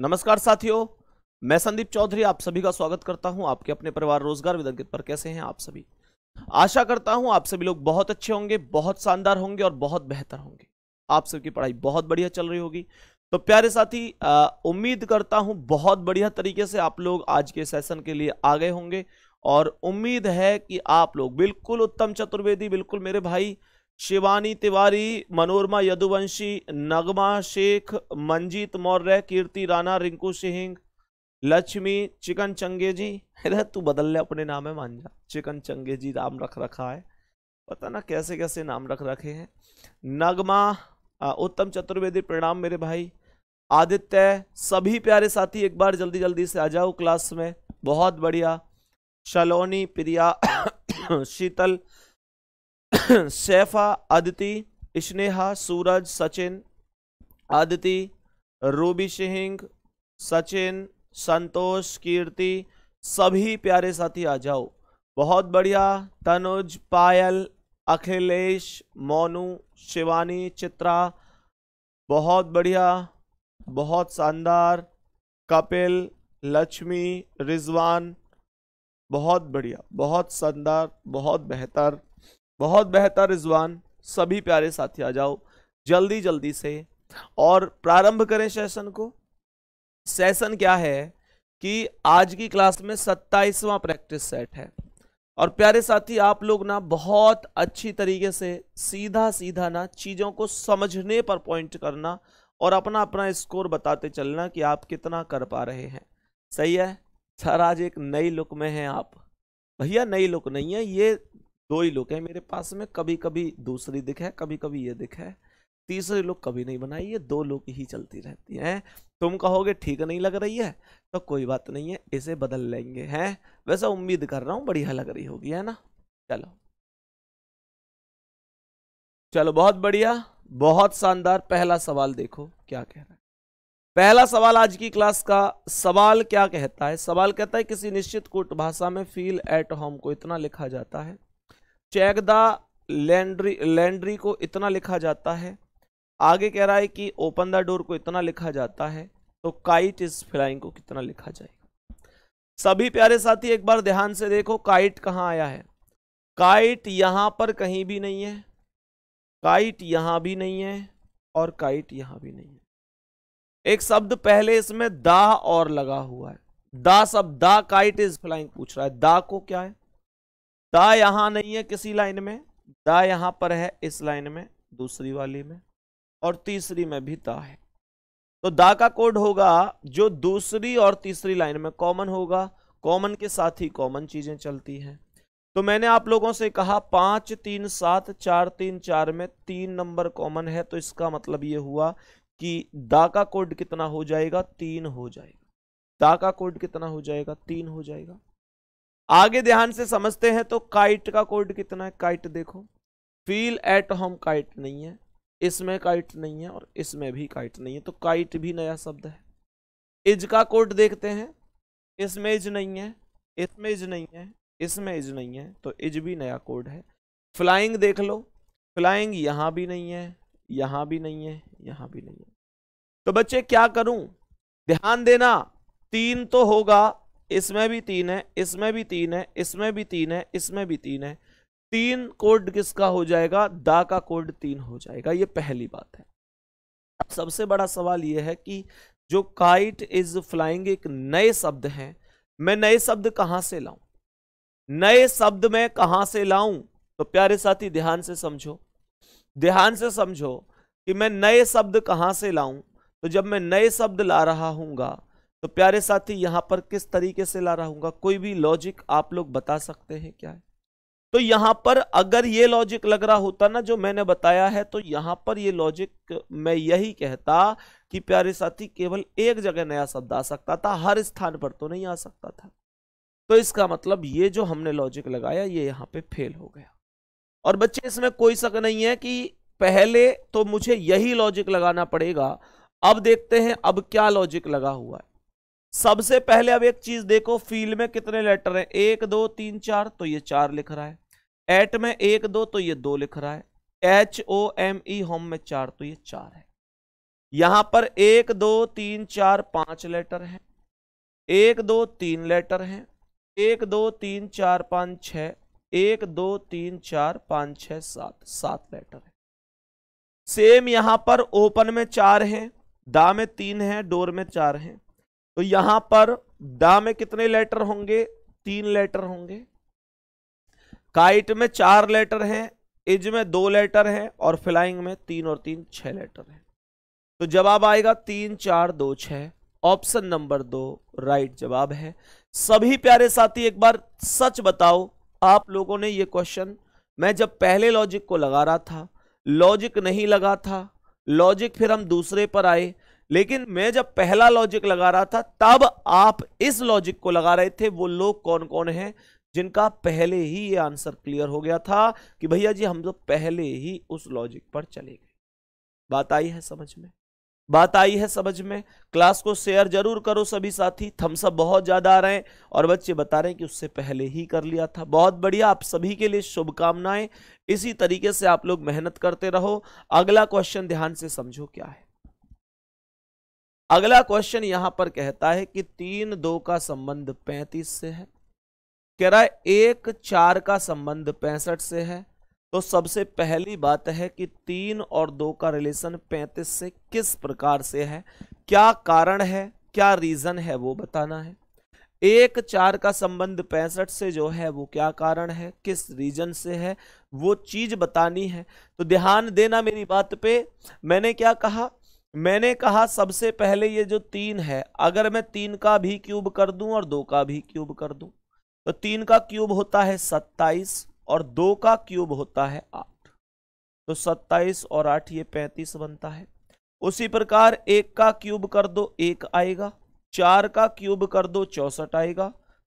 नमस्कार साथियों, मैं संदीप चौधरी आप सभी का स्वागत करता हूँ आपके अपने परिवार रोज़गार विद पर। कैसे हैं आप सभी? आशा करता हूँ आप सभी लोग बहुत अच्छे होंगे, बहुत शानदार होंगे और बहुत बेहतर होंगे। आप सबकी पढ़ाई बहुत बढ़िया चल रही होगी। तो प्यारे साथी उम्मीद करता हूँ बहुत बढ़िया तरीके से आप लोग आज के सेशन के लिए आ गए होंगे और उम्मीद है कि आप लोग बिल्कुल उत्तम चतुर्वेदी, बिल्कुल मेरे भाई शिवानी तिवारी, मनोरमा यदुवंशी, नगमा शेख, मंजीत मौर्य, कीर्ति राणा, रिंकू सिंह, लक्ष्मी, चिकन चंगेजी। अरे तू बदल ले अपने नाम है, मान जा। चिकन चंगेजी नाम रख रखा है। पता ना कैसे कैसे नाम रख रखे हैं। नगमा उत्तम चतुर्वेदी प्रणाम मेरे भाई। आदित्य, सभी प्यारे साथी, एक बार जल्दी जल्दी से आ जाओ क्लास में। बहुत बढ़िया। शलोनी, प्रिया, शीतल सैफा, आदिति, स्नेहा, सूरज, सचिन, आदिति, रूबी सिंह, सचिन, संतोष, कीर्ति, सभी प्यारे साथी आ जाओ। बहुत बढ़िया। तनुज, पायल, अखिलेश, मोनू, शिवानी, चित्रा, बहुत बढ़िया। बहुत शानदार। कपिल, लक्ष्मी, रिजवान, बहुत बढ़िया। बहुत शानदार, बहुत बेहतर। बहुत बेहतर रिजवान सभी प्यारे साथी आ जाओ, जल्दी जल्दी से। और प्रारंभ करें सेशन को। सेशन क्या है कि आज की क्लास में सत्ताईसवां प्रैक्टिस सेट है। और प्यारे साथी, आप लोग ना बहुत अच्छी तरीके से सीधा सीधा ना चीज़ों को समझने पर पॉइंट करना और अपना अपना स्कोर बताते चलना कि आप कितना कर पा रहे हैं। सही है? सर, आज एक नई लुक में हैं आप। भैया, नई लुक नहीं है, ये दो ही लुक है मेरे पास में कभी कभी दूसरी दिख है कभी कभी ये दिख है। तीसरी लुक कभी नहीं बनाई ये दो लुक ही चलती रहती हैं। तुम कहोगे, ठीक नहीं लग रही है? तो कोई बात नहीं है, इसे बदल लेंगे, हैं? वैसा उम्मीद कर रहा हूँ, बढ़िया लग रही होगी, है ना? चलो। चलो, बहुत बढ़िया, बहुत शानदार पहला सवाल देखो, क्या कह रहा है? पहला सवाल आज की क्लास का, सवाल क्या कहता है? सवाल कहता है, किसी निश्चित कुट भाषा में फील एट होम को इतना लिखा जाता है चेक द लैंड्री लैंड्री को इतना लिखा जाता है। आगे कह रहा है कि ओपन द डोर को इतना लिखा जाता है तो काइट इज़ फ्लाइंग को कितना लिखा जाएगा। सभी प्यारे साथी, एक बार ध्यान से देखो, काइट कहाँ आया है? काइट यहाँ पर कहीं भी नहीं है, काइट यहाँ भी नहीं है और काइट यहाँ भी नहीं है। एक शब्द पहले इसमें दा और लगा हुआ है। दा शब्द, दा काइट इज़ फ्लाइंग पूछ रहा है। दा को क्या है? दा यहाँ नहीं है किसी लाइन में, दा यहाँ पर है इस लाइन में, दूसरी वाली में, और तीसरी में भी दा है। तो दा का कोड होगा जो दूसरी और तीसरी लाइन में कॉमन होगा। कॉमन के साथ ही कॉमन चीज़ें चलती हैं। तो मैंने आप लोगों से कहा पाँच, तीन, सात, चार, तीन, चार में तीन नंबर कॉमन है तो इसका मतलब ये हुआ कि दा का कोड कितना हो जाएगा? तीन हो जाएगा। दा का कोड कितना हो जाएगा? तीन हो जाएगा। आगे ध्यान से समझते हैं तो काइट का कोड कितना है? काइट देखो। फील एट होम काइट नहीं है, इसमें काइट नहीं है और इसमें भी काइट नहीं है तो काइट भी नया शब्द है। इज़ का कोड देखते हैं। इसमें इज़ नहीं है, इसमें इज़ नहीं है, इसमें इज़ नहीं है तो इज़ भी नया कोड है। फ्लाइंग देख लो। फ्लाइंग यहाँ भी नहीं है, यहाँ भी नहीं है, यहाँ भी नहीं है। तो बच्चे क्या करूँ? ध्यान देना। तीन तो होगा। इसमें भी तीन है, इसमें भी तीन है, इसमें भी तीन है, इसमें भी तीन है। तीन कोड किसका हो जाएगा? दा का कोड तीन हो जाएगा, ये पहली बात है। सबसे बड़ा सवाल यह है कि जो काइट इज़ फ्लाइंग एक नए शब्द है, मैं नए शब्द कहाँ से लाऊं? नए शब्द में कहाँ से लाऊं? तो प्यारे साथी, ध्यान से समझो। ध्यान से समझो कि मैं नए शब्द कहाँ से लाऊं? तो जब मैं नए शब्द ला रहा हूँगा तो प्यारे साथी, यहाँ पर किस तरीके से ला रहा हूँ कोई भी लॉजिक आप लोग बता सकते हैं क्या? है तो यहाँ पर अगर ये लॉजिक लग रहा होता ना, जो मैंने बताया है तो यहाँ पर ये लॉजिक मैं यही कहता कि प्यारे साथी, केवल एक जगह नया शब्द आ सकता था, हर स्थान पर तो नहीं आ सकता था। तो इसका मतलब ये जो हमने लॉजिक लगाया, ये यहाँ पे फेल हो गया। और बच्चे, इसमें कोई शक नहीं है कि पहले तो मुझे यही लॉजिक लगाना पड़ेगा, अब देखते हैं, अब क्या लॉजिक लगा हुआ है। सबसे पहले अब एक चीज़ देखो फील में कितने लेटर हैं? एक, दो, तीन, चार तो ये चार लिख रहा है। एट में एक, दो तो ये दो लिख रहा है। H O M E home में चार तो ये चार है। यहाँ पर एक, दो, तीन, चार, पाँच लेटर हैं। एक, दो, तीन लेटर हैं। एक, दो, तीन, चार, पाँच छ एक, दो, तीन, चार, पाँच छ सात। सात लेटर है। सेम यहाँ पर ओपन में चार हैं, दा में तीन है डोर में चार हैं। तो यहाँ पर दा में कितने लेटर होंगे? तीन लेटर होंगे। काइट में चार लेटर हैं इज़ में दो लेटर हैं और फ्लाइंग में तीन और तीन छह लेटर हैं। तो जवाब आएगा तीन, चार, दो, छह। ऑप्शन नंबर दो राइट जवाब है। सभी प्यारे साथी, एक बार सच बताओ, आप लोगों ने ये क्वेश्चन मैं जब पहले लॉजिक को लगा रहा था लॉजिक नहीं लगा था लॉजिक फिर हम दूसरे पर आए लेकिन मैं जब पहला लॉजिक लगा रहा था, तब आप इस लॉजिक को लगा रहे थे, वो लोग कौन कौन हैं जिनका पहले ही ये आंसर क्लियर हो गया था कि भैया जी, हम तो पहले ही उस लॉजिक पर चले गए। बात आई है समझ में? बात आई है समझ में? क्लास को शेयर ज़रूर करो सभी साथी थम्सअप बहुत ज़्यादा आ रहे हैं और बच्चे बता रहे हैं कि उससे पहले ही कर लिया था। बहुत बढ़िया, आप सभी के लिए शुभकामनाएँ। इसी तरीके से आप लोग मेहनत करते रहो। अगला क्वेश्चन ध्यान से समझो क्या है। अगला क्वेश्चन यहाँ पर कहता है कि तीन दो का संबंध पैंतीस से है। कह रहा है, एक चार का संबंध पैंसठ से है। तो सबसे पहली बात है कि तीन और दो का रिलेशन पैंतीस से किस प्रकार से है? क्या कारण है? क्या रीजन है? वो बताना है। एक चार का संबंध पैंसठ से जो है, वो क्या कारण है? किस रीजन से है? वो चीज़ बतानी है। तो ध्यान देना मेरी बात पे। मैंने क्या कहा? मैंने कहा, सबसे पहले ये जो तीन है, अगर मैं तीन का भी क्यूब कर दूँ और दो का भी क्यूब कर दूँ तो तीन का क्यूब होता है सत्ताईस और दो का क्यूब होता है आठ। तो सत्ताईस और आठ, ये पैंतीस बनता है। उसी प्रकार एक का क्यूब कर दो, एक आएगा। चार का क्यूब कर दो, चौसठ आएगा।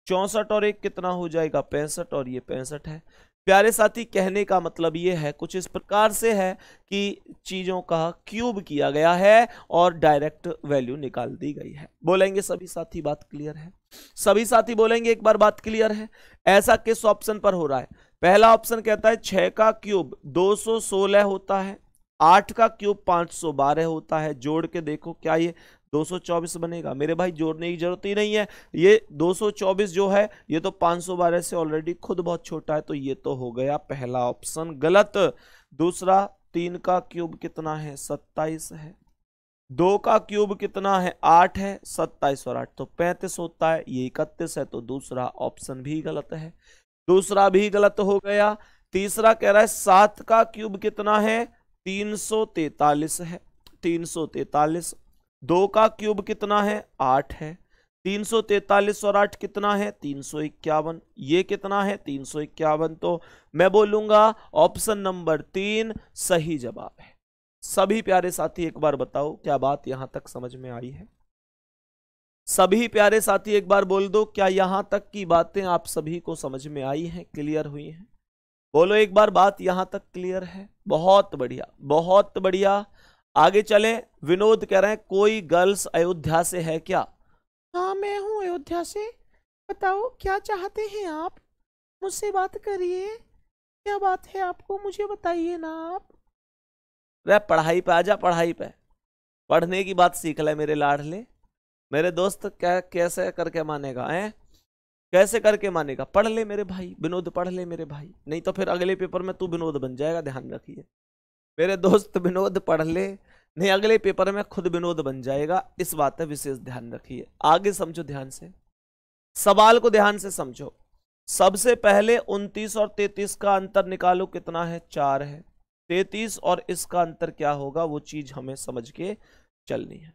चौसठ और एक कितना हो जाएगा? पैंसठ और ये पैंसठ है। प्यारे साथी, कहने का मतलब ये है, कुछ इस प्रकार से है कि चीज़ों का क्यूब किया गया है और डायरेक्ट वैल्यू निकाल दी गई है। बोलेंगे सभी साथी, बात क्लियर है? सभी साथी बोलेंगे, एक बार बात क्लियर है? ऐसा किस ऑप्शन पर हो रहा है? पहला ऑप्शन कहता है, छह का क्यूब 216 होता है, आठ का क्यूब 512 होता है। जोड़ के देखो क्या ये 224 बनेगा। मेरे भाई, जोड़ने की ज़रूरत ही नहीं है। ये 224 जो है, ये तो 512 से ऑलरेडी खुद बहुत छोटा है तो ये तो हो गया पहला ऑप्शन गलत। दूसरा, तीन का क्यूब कितना है? सत्ताईस है। दो का क्यूब कितना है? आठ है। सत्ताईस और आठ तो पैंतीस होता है, ये इकतीस है तो दूसरा ऑप्शन भी गलत है। दूसरा भी गलत हो गया। तीसरा कह रहा है, सात का क्यूब कितना है? तीन सौ तैतालीस है। तीन सौ तैतालीस दो का क्यूब कितना है? आठ है। तीन सौ तैतालीस और आठ कितना है? तीन सौ इक्यावन। ये कितना है? तीन सौ इक्यावन। तो मैं बोलूँगा, ऑप्शन नंबर तीन सही जवाब है। सभी प्यारे साथी, एक बार बताओ, क्या बात यहाँ तक समझ में आई है? सभी प्यारे साथी, एक बार बोल दो, क्या यहाँ तक की बातें आप सभी को समझ में आई हैं? क्लियर हुई हैं? बोलो, एक बार बात यहाँ तक क्लियर है? बहुत बढ़िया बहुत बढ़िया। आगे चले। विनोद कह रहे हैं, कोई गर्ल्स अयोध्या से है क्या? हाँ मैं हूँ अयोध्या से। बताओ, क्या चाहते हैं आप? मुझसे बात करिए। क्या बात है आपको? मुझे बताइए ना आप। रे पढ़ाई पे आजा पढ़ाई पे। पढ़ने की बात सीख ले मेरे लाडले। मेरे दोस्त क्या कैसे करके मानेगा, है? कैसे करके मानेगा? पढ़ ले मेरे भाई, विनोद पढ़ ले मेरे भाई। नहीं तो फिर अगले पेपर में तू विनोद बन जाएगा, ध्यान रखिए। मेरे दोस्त विनोद पढ़ ले, नहीं, अगले पेपर में खुद विनोद बन जाएगा। इस बात का विशेष ध्यान रखिए। आगे समझो ध्यान से। सवाल को ध्यान से समझो। सबसे पहले 29 और 33 का अंतर निकालो, कितना है? चार है। 33 और इसका अंतर क्या होगा? वो चीज़ हमें समझ के चलनी है।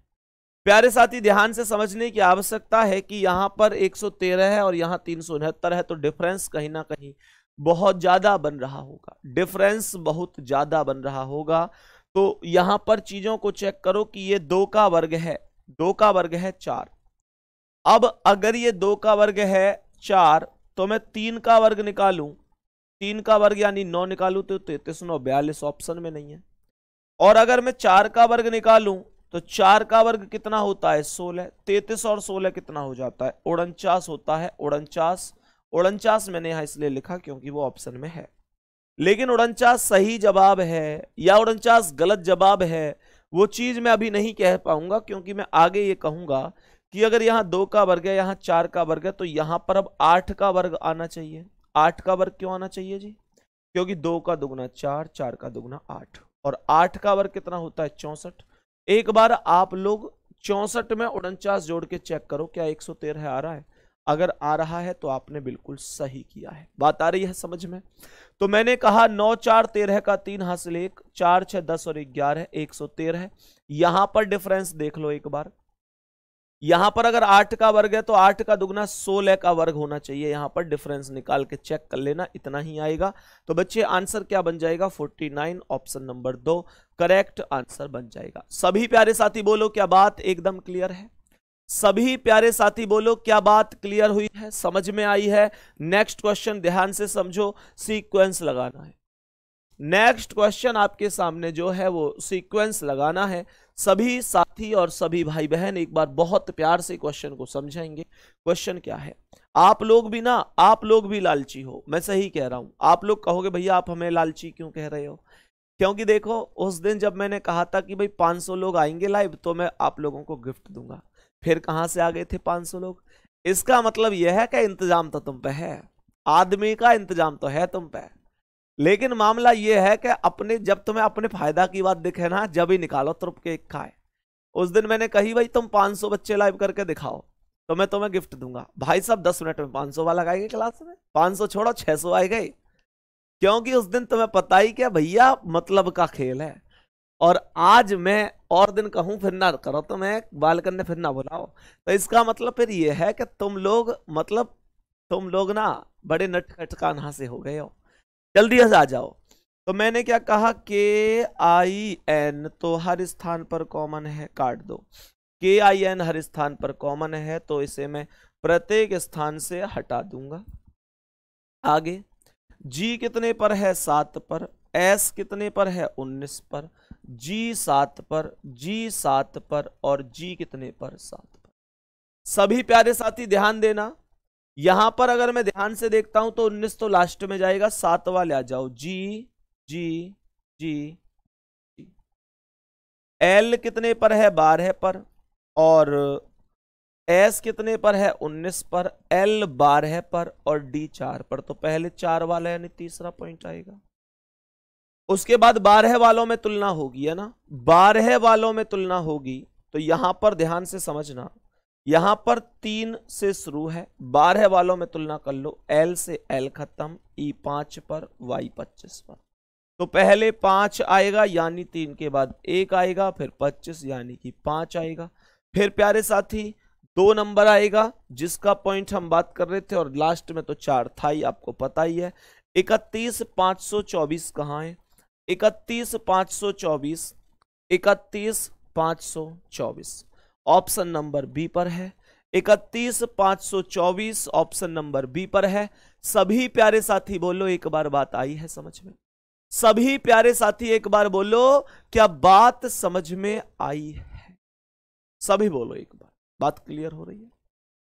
प्यारे साथी, ध्यान से समझने की आवश्यकता है कि यहाँ पर 113 है और यहाँ तीन सौ उनहत्तर है तो डिफरेंस कहीं ना कहीं बहुत ज़्यादा बन रहा होगा। डिफरेंस बहुत ज़्यादा बन रहा होगा। तो यहाँ पर चीज़ों को चेक करो कि ये दो का वर्ग है। दो का वर्ग है चार। अब अगर ये दो का वर्ग है चार तो मैं तीन का वर्ग निकालूं। तीन का वर्ग यानी नौ निकालू तो तैतीस, नौ, बयालीस ऑप्शन में नहीं है। और अगर मैं चार का वर्ग निकालूं तो चार का वर्ग कितना होता है? सोलह। तैतीस और सोलह कितना हो जाता है? उड़नचास होता है उड़नचास उड़नचास मैंने यहाँ इसलिए लिखा क्योंकि वो ऑप्शन में है। लेकिन उड़नचास सही जवाब है या उड़नचास गलत जवाब है, वो चीज़ मैं अभी नहीं कह पाऊँगा क्योंकि मैं आगे ये कहूँगा कि अगर यहाँ दो का वर्ग है, यहाँ चार का वर्ग है तो यहाँ पर अब आठ का वर्ग आना चाहिए। आठ का वर्ग क्यों आना चाहिए जी? क्योंकि दो का दुगना चार चार का दुगना आठ। और आठ का वर्ग कितना होता है? चौसठ। एक बार आप लोग चौसठ में उनचास जोड़ के चेक करो, क्या एक तेरह आ रहा है? अगर आ रहा है तो आपने बिल्कुल सही किया है। बात आ रही है समझ में? तो मैंने कहा नौ चार तेरह का तीन हासिल एक, चार छह दस और ग्यारह, एक सौ तेरह। यहाँ पर डिफरेंस देख लो एक बार। यहाँ पर अगर आठ का वर्ग है तो आठ का दुगना सोलह का वर्ग होना चाहिए। यहाँ पर डिफरेंस निकाल के चेक कर लेना, इतना ही आएगा। तो बच्चे आंसर क्या बन जाएगा? 49 ऑप्शन नंबर दो। करेक्ट आंसर बन जाएगा। सभी प्यारे साथी बोलो, क्या बात एकदम क्लियर है? सभी प्यारे साथी बोलो, क्या बात क्लियर हुई है? समझ में आई है? नेक्स्ट क्वेश्चन ध्यान से समझो सीक्वेंस लगाना है। नेक्स्ट क्वेश्चन आपके सामने जो है, वो सीक्वेंस लगाना है। सभी साथी और सभी भाई बहन एक बार बहुत प्यार से क्वेश्चन को समझाएँगे क्वेश्चन क्या है? आप लोग भी ना, आप लोग भी लालची हो। मैं सही कह रहा हूँ। आप लोग कहोगे, भैया, आप हमें लालची क्यों कह रहे हो? क्योंकि देखो, उस दिन जब मैंने कहा था कि, भाई 500 लोग आएँगे लाइव तो मैं आप लोगों को गिफ्ट दूँगा। फिर कहाँ से आ गए थे 500 लोग? इसका मतलब यह है कि इंतज़ाम तो तुम पे है। आदमी का इंतज़ाम तो है तुम पे। लेकिन मामला यह है कि अपने, जब तुम्हें अपने फ़ायदा की बात दिखे ना, जब ही निकालो, तुरप के खाए। उस दिन मैंने कही, भाई, तुम 500 बच्चे लाइव करके दिखाओ तो मैं तुम्हें गिफ्ट दूँगा। भाई साहब 10 मिनट में 500 वाला आएँगे क्लास में? 500 छोड़ो 600 आए गए क्योंकि उस दिन तुम्हें पता ही क्या, भैया मतलब का खेल है। और आज मैं और दिन कहूँ, फिर ना करो तो मैं बाल करने फिर ना बुलाओ। तो इसका मतलब फिर यह है कि तुम लोग मतलब तुम लोग ना बड़े नट खटकाना से हो गए हो। जल्दी आ जाओ। तो मैंने क्या कहा के आई एन तो हर स्थान पर कॉमन है, काट दो। के आई एन हर स्थान पर कॉमन है तो इसे मैं प्रत्येक स्थान से हटा दूँगा। आगे, जी कितने पर है? सात पर। एस कितने पर है? उन्नीस पर। जी सात पर। जी सात पर और जी कितने पर? सात पर। सभी प्यारे साथी, ध्यान देना। यहाँ पर अगर मैं ध्यान से देखता हूँ तो उन्नीस तो लास्ट में जाएगा। सात वाले आ जाओ। जी जी जी एल कितने पर है? बारह पर और एस कितने पर है? उन्नीस पर। एल बारह पर और डी चार पर। तो पहले चार वाला यानी तीसरा पॉइंट आएगा। उसके बाद बारह वालों में तुलना होगी, है ना? बारह वालों में तुलना होगी तो यहाँ पर ध्यान से समझना, यहाँ पर तीन से शुरू है, बारह वालों में तुलना कर लो, एल से एल खत्म, ई पाँच पर, वाई पच्चीस पर। तो पहले पाँच आएगा, यानी तीन के बाद एक आएगा, फिर पच्चीस, यानी कि पाँच आएगा। फिर प्यारे साथी, दो नंबर आएगा, जिसका पॉइंट हम बात कर रहे थे, और लास्ट में तो चार था ही, आपको पता ही है। इकतीस पाँच सौ चौबीस कहाँ है? इकतीस पाँच सौ चौबीस, इकतीस पाँच सौ चौबीस। ऑप्शन नंबर बी पर है। इकतीस पाँच सौ चौबीस, ऑप्शन नंबर बी पर है। सभी प्यारे साथी बोलो, एक बार बात आई है समझ में? सभी प्यारे साथी, एक बार बोलो, क्या बात समझ में आई है? सभी बोलो एक बार। बात क्लियर हो रही है?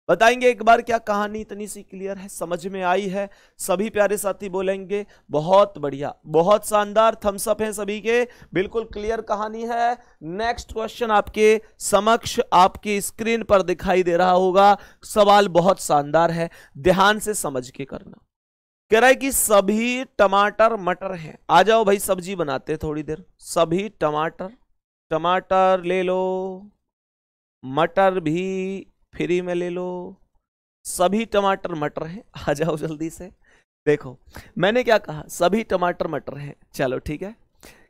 बताएँगे एक बार क्या कहानी इतनी सी क्लियर है, समझ में आई है। सभी प्यारे साथी बोलेंगे, बहुत बढ़िया, बहुत शानदार थम्सअप है सभी के, बिल्कुल क्लियर कहानी है। नेक्स्ट क्वेश्चन आपके समक्ष, आपकी स्क्रीन पर दिखाई दे रहा होगा। सवाल बहुत शानदार है, ध्यान से समझ के करना। कह रहा है कि सभी टमाटर मटर हैं। आ जाओ भाई, सब्ज़ी बनाते थोड़ी देर। सभी टमाटर टमाटर ले लो, मटर भी फ्री में ले लो। सभी टमाटर मटर हैं। आ जाओ जल्दी से। देखो, मैंने क्या कहा? सभी टमाटर मटर हैं। चलो, ठीक है?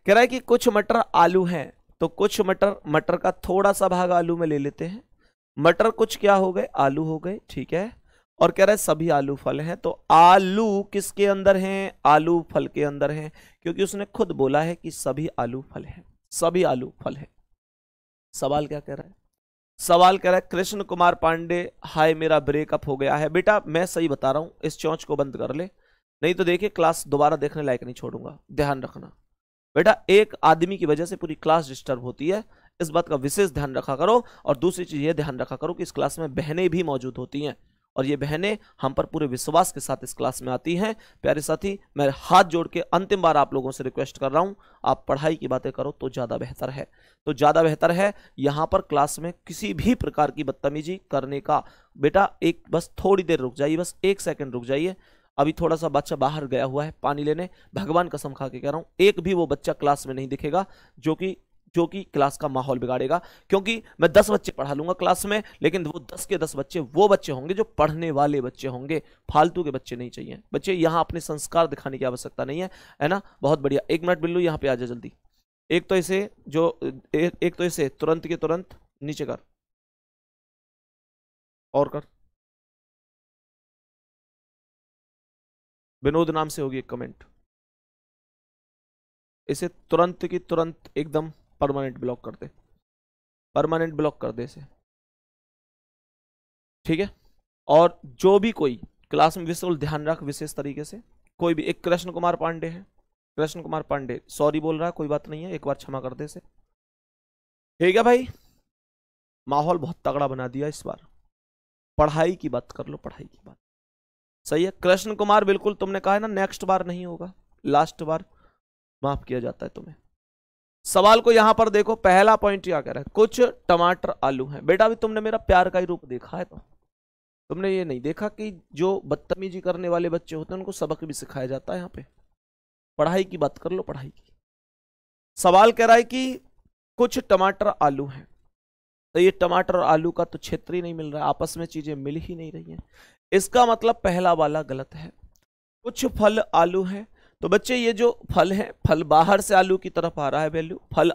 कह रहा है कि कुछ मटर आलू हैं तो कुछ मटर मटर का थोड़ा सा भाग आलू में ले लेते हैं। मटर कुछ क्या हो गए? आलू हो गए, ठीक है? और कह रहा है, सभी आलू फल हैं तो आलू किसके अंदर हैं? आलू फल के अंदर हैं, क्योंकि उसने खुद बोला है कि सभी आलू फल हैं। सभी आलू फल हैं। सवाल क्या कह रहा है? सवाल कह रहा है, कृष्ण कुमार पांडे, हाय मेरा ब्रेकअप हो गया है। बेटा, मैं सही बता रहा हूँ, इस चौंच को बंद कर ले, नहीं तो देखिए क्लास दोबारा देखने लायक नहीं छोड़ूँगा, ध्यान रखना। बेटा, एक आदमी की वजह से पूरी क्लास डिस्टर्ब होती है, इस बात का विशेष ध्यान रखा करो, और दूसरी चीज़ ये ध्यान रखा करो कि इस क्लास में बहनें भी मौजूद होती हैं। और ये बहनें हम पर पूरे विश्वास के साथ इस क्लास में आती हैं। प्यारे साथी, मैं हाथ जोड़ के अंतिम बार आप लोगों से रिक्वेस्ट कर रहा हूँ, आप पढ़ाई की बातें करो तो ज़्यादा बेहतर है। तो ज़्यादा बेहतर है यहाँ पर क्लास में किसी भी प्रकार की बदतमीजी करने का। बेटा, एक बस थोड़ी देर रुक जाइए, बस एक सेकेंड रुक जाइए। अभी थोड़ा सा बच्चा बाहर गया हुआ है पानी लेने, भगवान कसम खा के कह रहा हूँ, एक भी वो बच्चा क्लास में नहीं दिखेगा, जो कि जो कि क्लास का माहौल बिगाड़ेगा। क्योंकि मैं दस बच्चे पढ़ा लूँगा क्लास में लेकिन वो दस के दस बच्चे वो बच्चे होंगे जो पढ़ने वाले बच्चे होंगे। फालतू के बच्चे नहीं चाहिए। बच्चे यहाँ अपने संस्कार दिखाने की आवश्यकता नहीं है है ना? बहुत बढ़िया। एक मिनट बिल्लू यहाँ पे आ जा जल्दी। एक तो इसे जो ए, एक तो इसे तुरंत के तुरंत नीचे कर। और कर। विनोद नाम से होगी एक कमेंट इसे तुरंत की तुरंत एकदम परमानेंट ब्लॉक कर दे। परमानेंट ब्लॉक कर दे इसे। ठीक है? और जो भी कोई क्लास में विशेष ध्यान रख विशेष तरीके से। कोई भी, एक कृष्ण कुमार पांडे है। कृष्ण कुमार पांडे सॉरी बोल रहा है कोई बात नहीं है, एक बार क्षमा कर दे इसे। ठीक है भाई? माहौल बहुत तगड़ा बना दिया इस बार। पढ़ाई की बात कर लो, पढ़ाई की बात। सही है, कृष्ण कुमार, बिल्कुल तुमने कहा है ना नेक्स्ट बार नहीं होगा। लास्ट बार माफ़ किया जाता है तुम्हें। सवाल को यहाँ पर देखो, पहला पॉइंट क्या कह रहा है? कुछ टमाटर आलू हैं। बेटा, अभी तुमने मेरा प्यार का ही रूप देखा है तो। तुमने ये नहीं देखा कि जो बदतमीजी करने वाले बच्चे होते हैं, उनको सबक भी सिखाया जाता है यहाँ पे? पढ़ाई की बात कर लो, पढ़ाई की। सवाल कह रहा है कि कुछ टमाटर आलू हैं। तो ये टमाटर और आलू का तो क्षेत्र ही नहीं मिल रहा आपस में चीज़ें मिल ही नहीं रही हैं। इसका मतलब पहला वाला गलत है। कुछ फल आलू हैं तो बच्चे, ये जो फल है, फल बाहर से आलू की तरफ़ आ रहा है वैल्यू फल,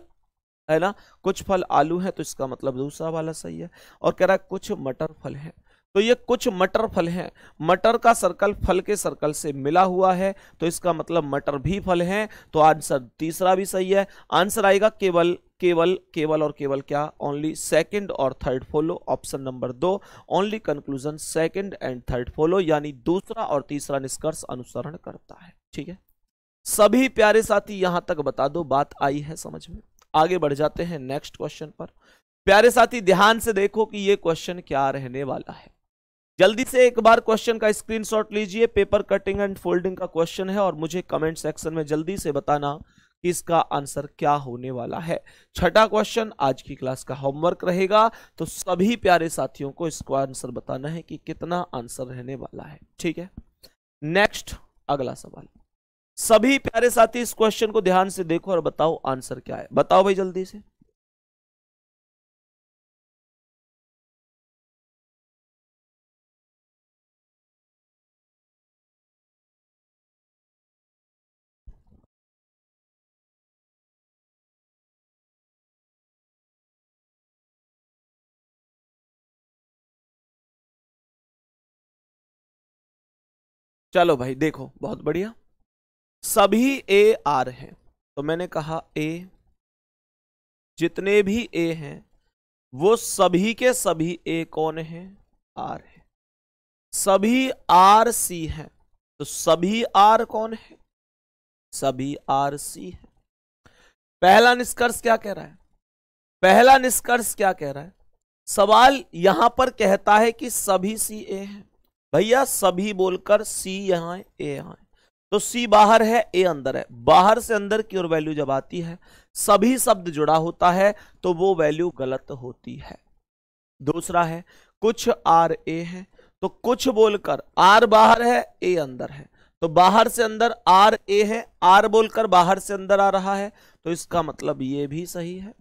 है ना? कुछ फल आलू है तो इसका मतलब दूसरा वाला सही है। और कह रहा है, कुछ मटर फल है। तो ये कुछ मटर फल हैं। मटर का सर्कल फल के सर्कल से मिला हुआ है तो इसका मतलब मटर भी फल हैं। तो आंसर तीसरा भी सही है। आंसर आएगा केवल केवल केवल और केवल क्या? ओनली सेकंड और थर्ड फॉलो ऑप्शन नंबर दो। Only conclusion second and third follow यानी दूसरा और तीसरा निष्कर्ष अनुसरण करता है। ठीक है? सभी प्यारे साथी, यहाँ तक बता दो, बात आई है समझ में? आगे बढ़ जाते हैं नेक्स्ट क्वेश्चन पर। प्यारे साथी, ध्यान से देखो कि ये क्वेश्चन क्या रहने वाला है। जल्दी से एक बार क्वेश्चन का स्क्रीनशॉट लीजिए पेपर कटिंग एंड फोल्डिंग का क्वेश्चन है और मुझे कमेंट सेक्शन में जल्दी से बताना कि इसका आंसर क्या होने वाला है। छठा क्वेश्चन आज की क्लास का होमवर्क रहेगा तो सभी प्यारे साथियों को इसका आंसर बताना है कि कितना आंसर रहने वाला है। ठीक है? नेक्स्ट अगला सवाल। सभी प्यारे साथी, इस क्वेश्चन को ध्यान से देखो और बताओ आंसर क्या है। बताओ भाई जल्दी से। चलो भाई, देखो, बहुत बढ़िया। सभी ए आर हैं। तो मैंने कहा, ए, जितने भी ए हैं, वो सभी के सभी ए कौन है? आर है। सभी आर सी हैं तो सभी आर कौन है? सभी आर सी है। पहला निष्कर्ष क्या कह रहा है? पहला निष्कर्ष क्या कह रहा है? सवाल यहाँ पर कहता है कि सभी सी ए हैं। भैया, सभी बोलकर सी यहाँ, ए यहाँ। तो सी बाहर है, ए अंदर है। बाहर से अंदर की ओर वैल्यू जब आती है, सभी शब्द जुड़ा होता है तो वो वैल्यू गलत होती है। दूसरा है, कुछ आर ए है तो कुछ बोलकर आर बाहर है, ए अंदर है। तो बाहर से अंदर आर ए है, आर बोलकर बाहर से अंदर आ रहा है तो इसका मतलब ये भी सही है।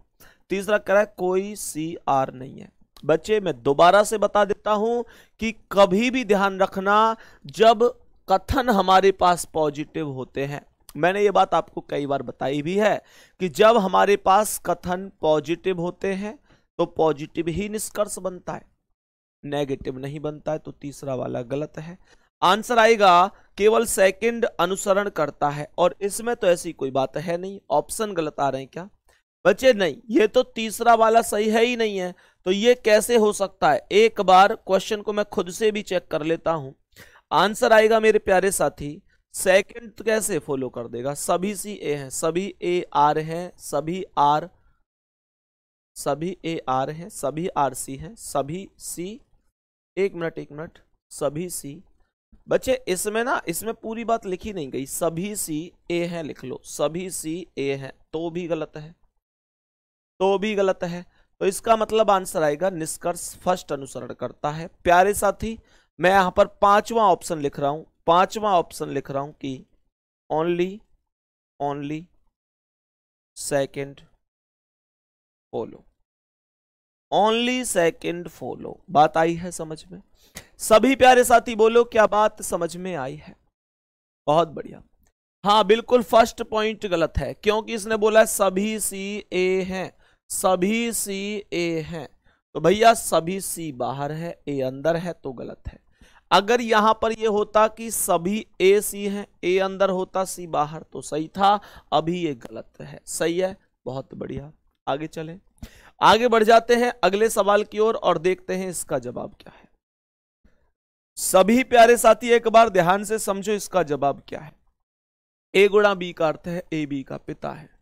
तीसरा कह रहा है, कोई सी आर नहीं है। बच्चे, मैं दोबारा से बता देता हूँ कि कभी भी ध्यान रखना, जब कथन हमारे पास पॉजिटिव होते हैं। मैंने ये बात आपको कई बार बताई भी है कि जब हमारे पास कथन पॉजिटिव होते हैं तो पॉजिटिव ही निष्कर्ष बनता है। नेगेटिव नहीं बनता है तो तीसरा वाला गलत है। आंसर आएगा, केवल सेकंड अनुसरण करता है, और इसमें तो ऐसी कोई बात है नहीं। ऑप्शन गलत आ रहे हैं क्या? बच्चे, नहीं, ये तो तीसरा वाला सही है ही नहीं है। तो ये कैसे हो सकता है? एक बार क्वेश्चन को मैं खुद से भी चेक कर लेता हूँ। आंसर आएगा मेरे प्यारे साथी सेकंड तो कैसे फॉलो कर देगा? सभी सी ए हैं, सभी ए आर हैं, सभी आर सभी ए आर हैं, सभी आर सी हैं, सभी सी एक मिनट एक मिनट, सभी सी बच्चे, इसमें ना, इसमें पूरी बात लिखी नहीं गई। सभी सी ए है, लिख लो। सभी सी ए है तो भी गलत है। तो भी गलत है। तो इसका मतलब आंसर आएगा निष्कर्ष फ़र्स्ट अनुसरण करता है। प्यारे साथी मैं यहाँ पर पांचवा ऑप्शन लिख रहा हूँ, पांचवा ऑप्शन लिख रहा हूँ कि only only second follow only second follow बात आई है समझ में? सभी प्यारे साथी बोलो, क्या बात समझ में आई है? बहुत बढ़िया। हाँ बिल्कुल फ़र्स्ट पॉइंट गलत है, क्योंकि इसने बोला सभी सी ए हैं, सभी सी ए हैं। तो भैया, सभी सी बाहर है, ए अंदर है तो गलत है। अगर यहाँ पर यह होता कि सभी ए सी हैं ए अंदर होता सी बाहर तो सही था। अभी ये गलत है। सही है? बहुत बढ़िया। आगे चलें। आगे बढ़ जाते हैं अगले सवाल की ओर और, और देखते हैं इसका जवाब क्या है। सभी प्यारे साथी एक बार ध्यान से समझो इसका जवाब क्या है। ए गुणा बी का अर्थ है ए बी का पिता है।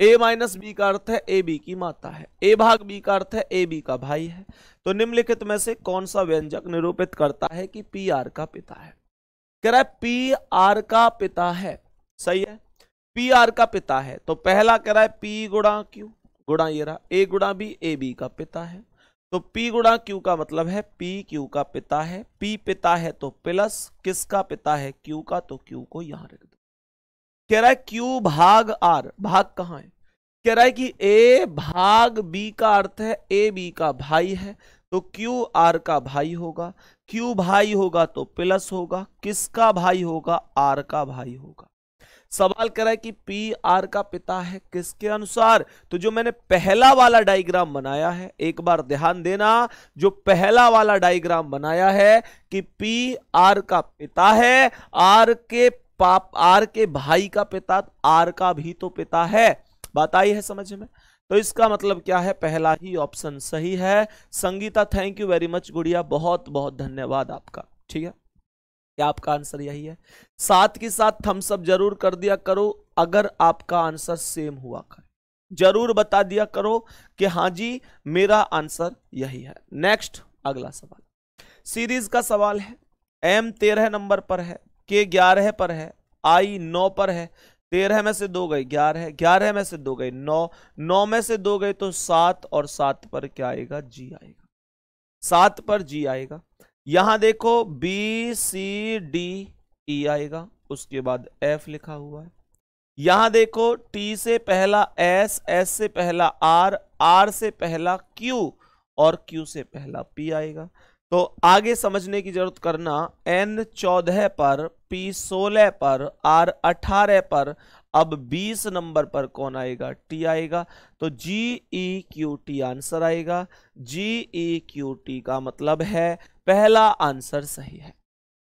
ए माइनस बी का अर्थ है ए बी की माता है। ए भाग बी का अर्थ है ए बी का भाई है। तो निम्नलिखित में से कौन सा व्यंजक निरूपित करता है कि पी आर का पिता है? कह रहा है, पी आर का पिता है। सही है। पी आर का पिता है। तो पहला कह रहा है, पी गुणा क्यू। गुणा ये रहा, ए गुणा बी, ए बी का पिता है। तो पी गुणा क्यू का मतलब है, पी क्यू का पिता है। पी पिता है तो प्लस, किसका पिता है, क्यू का तो क्यू को यहाँ रख दो। कह रहा है Q भाग R, भाग कहाँ है? कह रहा है कि A भाग B का अर्थ है ए बी का भाई है तो Q R का भाई होगा। Q भाई होगा तो प्लस होगा, किसका भाई होगा? R का भाई होगा। सवाल कर रहा है कि पी आर का पिता है किसके अनुसार? तो जो मैंने पहला वाला डायग्राम बनाया है, एक बार ध्यान देना, जो पहला वाला डायग्राम बनाया है कि पी आर का पिता है आर के पाप आर के भाई का पिता, आर का भी तो पिता है। बात आई है समझ में? तो इसका मतलब क्या है? पहला ही ऑप्शन सही है। Sangeeta thank you very much गुड़िया, बहुत बहुत धन्यवाद आपका। ठीक है? क्या आपका आंसर यही है? साथ के साथ थम्सअप ज़रूर कर दिया करो, अगर आपका आंसर सेम हुआ करे ज़रूर बता दिया करो कि हाँ जी, मेरा आंसर यही है। नेक्स्ट अगला सवाल। सीरीज़ का सवाल है। एम तेरह नंबर पर है। के ग्यारह पर है, आई नौ पर है, तेरह में से दो गए ग्यारह ग्यारह में से दो गए नौ नौ में से दो गए तो सात और सात पर क्या आएगा? जी आएगा। सात पर जी आएगा। यहाँ देखो बी सी डी ई आएगा, उसके बाद एफ़ लिखा हुआ है। यहाँ देखो टी से पहला एस एस से पहला आर आर से पहला क्यू और क्यू से पहला पी आएगा। तो आगे समझने की ज़रूरत करना, एन चौदह पर, पी सोलह पर, आर अठारह पर, अब 20 नंबर पर कौन आएगा? टी आएगा। तो G E Q T answer आएगा। जी ई क्यू टी का मतलब है पहला आंसर सही है।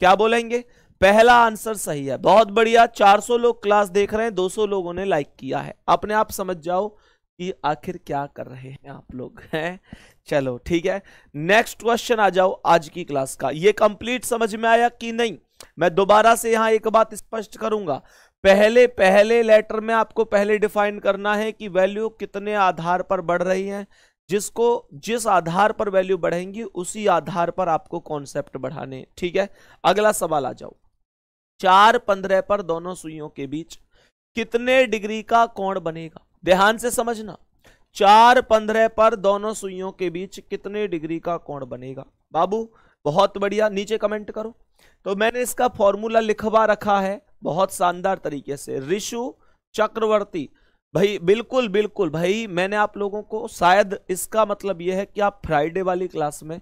क्या बोलेंगे? पहला आंसर सही है। बहुत बढ़िया। 400 लोग क्लास देख रहे हैं 200 लोगों ने लाइक किया है। अपने आप समझ जाओ। कि आखिर क्या कर रहे हैं आप लोग, हैं? चलो, ठीक है। नेक्स्ट क्वेश्चन आ जाओ आज की क्लास का। ये कंप्लीट समझ में आया कि नहीं? मैं दोबारा से यहाँ एक बात स्पष्ट करूँगा। पहले पहले लेटर में आपको पहले डिफाइन करना है कि वैल्यू कितने आधार पर बढ़ रही है। जिसको, जिस आधार पर वैल्यू बढ़ेंगी, उसी आधार पर आपको कॉन्सेप्ट बढ़ाने। ठीक है? अगला सवाल आ जाओ। चार पंद्रह पर दोनों सुइयों के बीच कितने डिग्री का कोण बनेगा? ध्यान से समझना। चार पंद्रह पर दोनों सुइयों के बीच कितने डिग्री का कोण बनेगा? बाबू, बहुत बढ़िया, नीचे कमेंट करो। तो मैंने इसका फॉर्मूला लिखवा रखा है बहुत शानदार तरीके से। ऋषु चक्रवर्ती, भाई, बिल्कुल बिल्कुल, भाई, मैंने आप लोगों को शायद इसका मतलब यह है कि आप फ्राइडे वाली क्लास में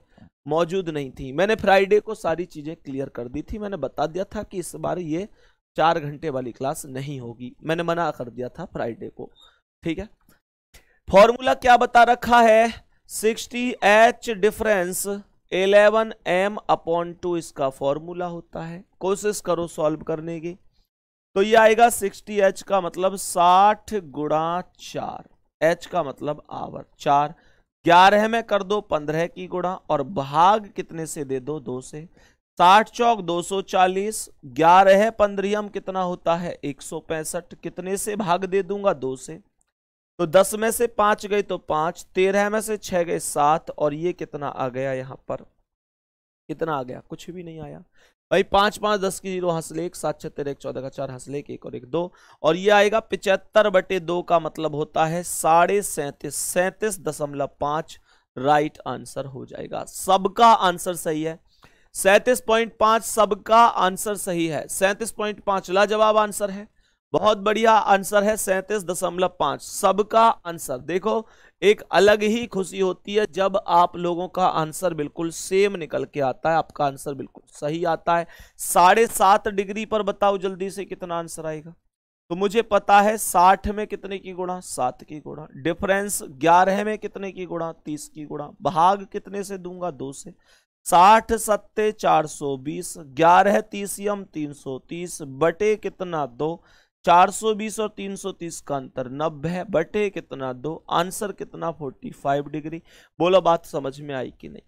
मौजूद नहीं थी। मैंने फ्राइडे को सारी चीज़ें क्लियर कर दी थी। मैंने बता दिया था कि इस बार ये चार घंटे वाली क्लास नहीं होगी। मैंने मना कर दिया था फ्राइडे को। ठीक है? फॉर्मूला क्या बता रखा है? Sixty H difference eleven M upon two इसका फॉर्मूला होता है। कोशिश करो सॉल्व करने की। तो ये आएगा सिक्सटी एच का मतलब साठ गुणा चार। एच का मतलब आवर चार। ग्यारह में कर दो, पंद्रह की गुणा और भाग कितने से दे दो? दो से। साठ चौक दो सौ चालीस। ग्यारह पंद्रहम कितना होता है? एक सौ पैंसठ। कितने से भाग दे दूँगा? दो से। तो दस में से पाँच गए तो पाँच, तेरह में से छह गए सात, और ये कितना आ गया यहाँ पर? कितना आ गया? कुछ भी नहीं आया। भाई पाँच पाँच, दस की ज़ीरो, हंस ले, एक सात छत्तर एक चौदह का चार, हंस ले एक और एक दो, और ये आएगा पिचहत्तर बटे दो का मतलब होता है साढ़े सैंतीस सैंतीस दशमलव पाँच, राइट आंसर हो जाएगा। सबका आंसर सही है। सैतीस पॉइंट पाँच सबका आंसर सही है। सैंतीस पॉइंट पाँच लाजवाब आंसर है। बहुत बढ़िया आंसर है सैंतीस दशमलव पाँच। सबका आंसर। देखो, एक अलग ही खुशी होती है जब आप लोगों का आंसर बिल्कुल सेम निकल के आता है। आपका आंसर बिल्कुल सही आता है। साढ़े सात डिग्री पर बताओ जल्दी से कितना आंसर आएगा। तो मुझे पता है साठ में कितने की गुणा? सात की गुणा। डिफरेंस ग्यारह में कितने की गुणा? तीस की गुणा। भाग कितने से दूँगा? दो से। साठ सत्ते चार सौ बीस। ग्यारह तीसियम तीन सौ तीस। बटे कितना? दो। 420 और 330 का अंतर नब्बे बटे कितना दो, आंसर कितना 45 डिग्री। बोलो, बात समझ में आई कि नहीं?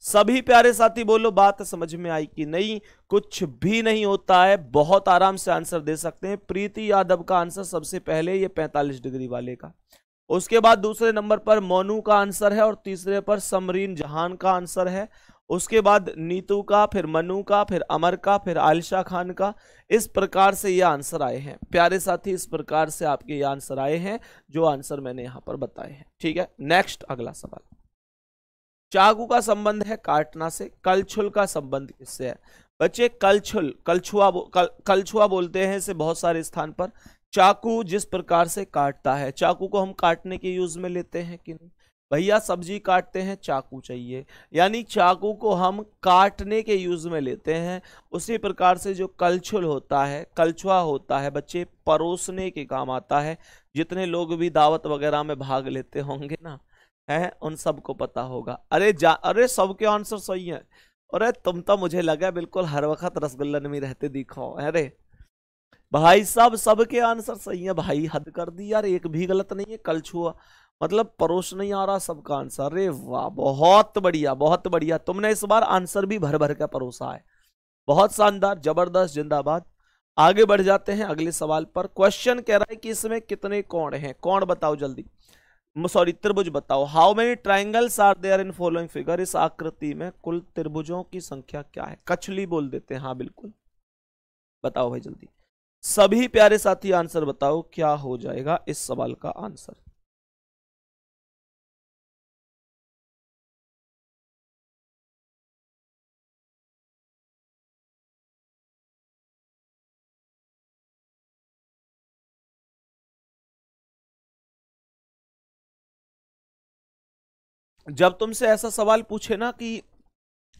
सभी प्यारे साथी, बोलो, बात समझ में आई कि नहीं? कुछ भी नहीं होता है, बहुत आराम से आंसर दे सकते हैं। प्रीति यादव का आंसर सबसे पहले, ये 45 डिग्री वाले का। उसके बाद दूसरे नंबर पर मोनू का आंसर है और तीसरे पर समरीन जहान का आंसर है। उसके बाद नीतू का फिर मनु का फिर अमर का फिर आलिशा खान का इस प्रकार से ये आंसर आए हैं। प्यारे साथी इस प्रकार से आपके ये आंसर आए हैं जो आंसर मैंने यहाँ पर बताए हैं। ठीक है नेक्स्ट अगला सवाल। चाकू का संबंध है काटना से कलछुल का संबंध किससे है? बच्चे कलछुल कलछुआ कल, कलछुआ बोलते हैं इसे बहुत सारे स्थान पर। चाकू जिस प्रकार से काटता है चाकू को हम काटने के यूज़ में लेते हैं कि नहीं? भैया सब्ज़ी काटते हैं, चाकू चाहिए। यानी चाकू को हम काटने के यूज़ में लेते हैं। उसी प्रकार से जो कलछुल होता है, कलछुआ होता है, बच्चे परोसने के काम आता है। जितने लोग भी दावत वगैरह में भाग लेते होंगे ना, है, उन सबको पता होगा। अरे जा, अरे सबके आंसर सही है। अरे तुम तो मुझे लगा बिल्कुल हर वक्त रसगुल्लन में रहते दिखो अरे भाई साहब, सबके आंसर सही है। भाई हद कर दी यार, एक भी गलत नहीं है, कलछुआ। मतलब परोस नहीं आ रहा सबका आंसर। अरे वाह, बहुत बढ़िया बहुत बढ़िया। तुमने इस बार आंसर भी भर भर कर परोसा है। बहुत शानदार, ज़बरदस्त, जिंदाबाद। आगे बढ़ जाते हैं अगले सवाल पर। क्वेश्चन कह रहा है कि इसमें कितने कौन हैं? कौन बताओ जल्दी। सॉरी त्रिभुज बताओ। How many triangles are there in following figure इस आकृति में कुल त्रिभुजों की संख्या क्या है? कछली बोल देते हैं। हाँ बिल्कुल। बताओ भाई जल्दी। सभी प्यारे साथी, आंसर बताओ। क्या हो जाएगा इस सवाल का आंसर? जब तुमसे ऐसा सवाल पूछे ना कि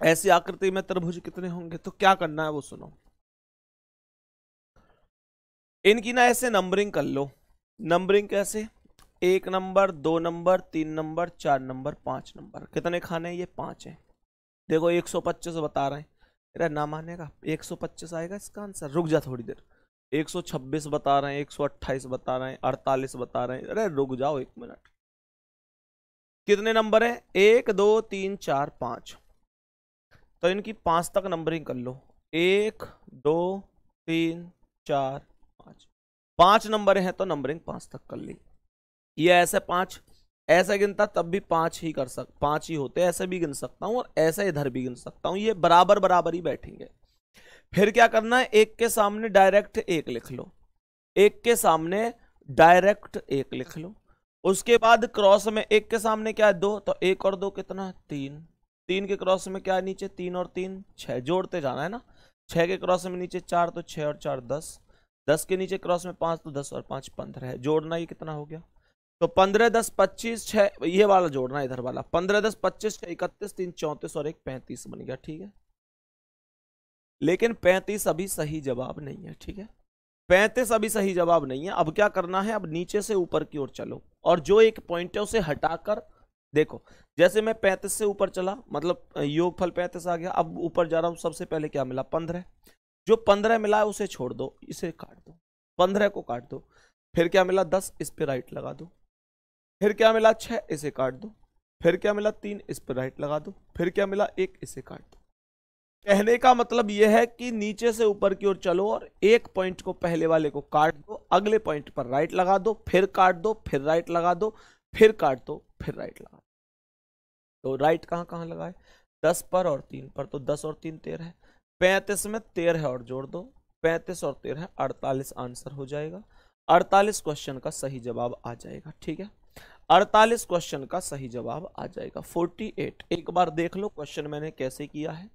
ऐसी आकृति में त्रिभुज कितने होंगे तो क्या करना है वो सुनो। इनकी ना ऐसे नंबरिंग कर लो। नंबरिंग कैसे? एक नंबर दो नंबर तीन नंबर चार नंबर पाँच नंबर कितने खाने ये पाँच है। देखो, एक सौ पच्चीस बता रहे हैं। अरे ना मानेगा? एक सौ पच्चीस आएगा इसका आंसर रुक जा थोड़ी देर। एक सौ छब्बीस बता रहे हैं, एक सौ अट्ठाईस बता रहे हैं, अड़तालीस बता रहे हैं। अरे रुक जाओ एक मिनट कितने नंबर है? एक, दो, तीन, चार, पाँच। तो इनकी पाँच तक नंबरिंग कर लो। एक, दो, तीन, चार, पाँच। पाँच नंबर हैं तो नंबरिंग पाँच तक कर ली। ये ऐसे पाँच, ऐसे गिनता तब भी पाँच ही कर सक, पाँच ही होते, ऐसे भी गिन सकता हूँ और ऐसे इधर भी गिन सकता हूँ। ये बराबर बराबर ही बैठेंगे। फिर क्या करना है? एक के सामने डायरेक्ट एक लिख लो। एक के सामने डायरेक्ट एक लिख लो। उसके बाद क्रॉस में एक के सामने क्या है? दो। तो एक और दो कितना है? तीन। तीन के क्रॉस में क्या है? नीचे तीन और तीन। छह। जोड़ते जाना है ना? छह के क्रॉस में नीचे चार तो छह और चार, दस। दस के नीचे क्रॉस में पाँच तो दस और पाँच, पंद्रह है। जोड़ना ये कितना हो गया? तो पंद्रह, दस, पच्चीस, छह, ये वाला जोड़ना इधर वाला। पंद्रह, दस, पच्चीस, छह, इकतीस, तीन, चौंतीस और एक पैंतीस बन गया, ठीक है? लेकिन पैंतीस अभी सही जवाब नहीं है, ठीक है? पैंतीस अभी सही जवाब नहीं है। अब क्या करना है? अब नीचे से ऊपर की ओर चलो। और जो एक पॉइंट है उसे हटाकर देखो। जैसे मैं पैंतीस से ऊपर चला मतलब योग फल पैंतीस आ गया। अब ऊपर जा रहा हूँ, सबसे पहले क्या मिला? पंद्रह। जो पंद्रह मिला है, उसे छोड़ दो, इसे काट दो। पंद्रह को काट दो। फिर क्या मिला? दस, इस पर राइट लगा दो। फिर क्या मिला? छह, इसे काट दो। फिर क्या मिला? तीन, इस पर राइट लगा दो। फिर क्या मिला? एक, इसे काट दो। कहने का मतलब यह है कि नीचे से ऊपर की ओर चलो और एक पॉइंट को पहले वाले को काट दो, अगले पॉइंट पर राइट लगा दो, फिर काट दो, फिर राइट लगा दो, फिर काट दो, फिर राइट लगा दो। तो राइट कहाँ कहाँ लगाए? दस पर और तीन पर तो दस और तीन तेरह है। पैंतीस में तेरह है और जोड़ दो, पैंतीस और तेरह, अड़तालीस आंसर हो जाएगा। अड़तालीस क्वेश्चन का सही जवाब आ जाएगा, ठीक है? अड़तालीस क्वेश्चन का सही जवाब आ जाएगा फोर्टी एट एक बार देख लो क्वेश्चन मैंने कैसे किया है।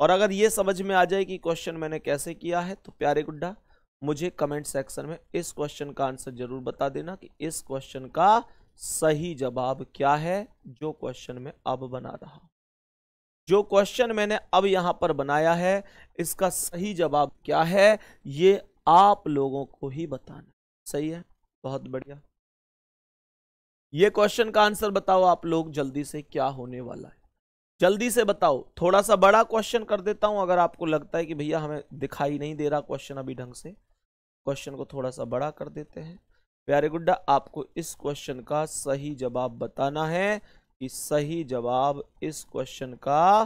और अगर ये समझ में आ जाए कि क्वेश्चन मैंने कैसे किया है तो प्यारे गुड्डा, मुझे कमेंट सेक्शन में इस क्वेश्चन का आंसर ज़रूर बता देना कि इस क्वेश्चन का सही जवाब क्या है, जो क्वेश्चन में अब बना रहा। जो क्वेश्चन मैंने अब यहाँ पर बनाया है, इसका सही जवाब क्या है, ये आप लोगों को ही बताना। सही है? बहुत बढ़िया। ये क्वेश्चन का आंसर बताओ आप लोग जल्दी से क्या होने वाला है। जल्दी से बताओ। थोड़ा सा बड़ा क्वेश्चन कर देता हूँ, अगर आपको लगता है कि भैया हमें दिखाई नहीं दे रहा क्वेश्चन अभी ढंग से। क्वेश्चन को थोड़ा सा बड़ा कर देते हैं। प्यारे गुड्डा, आपको इस क्वेश्चन का सही जवाब बताना है कि सही जवाब इस क्वेश्चन का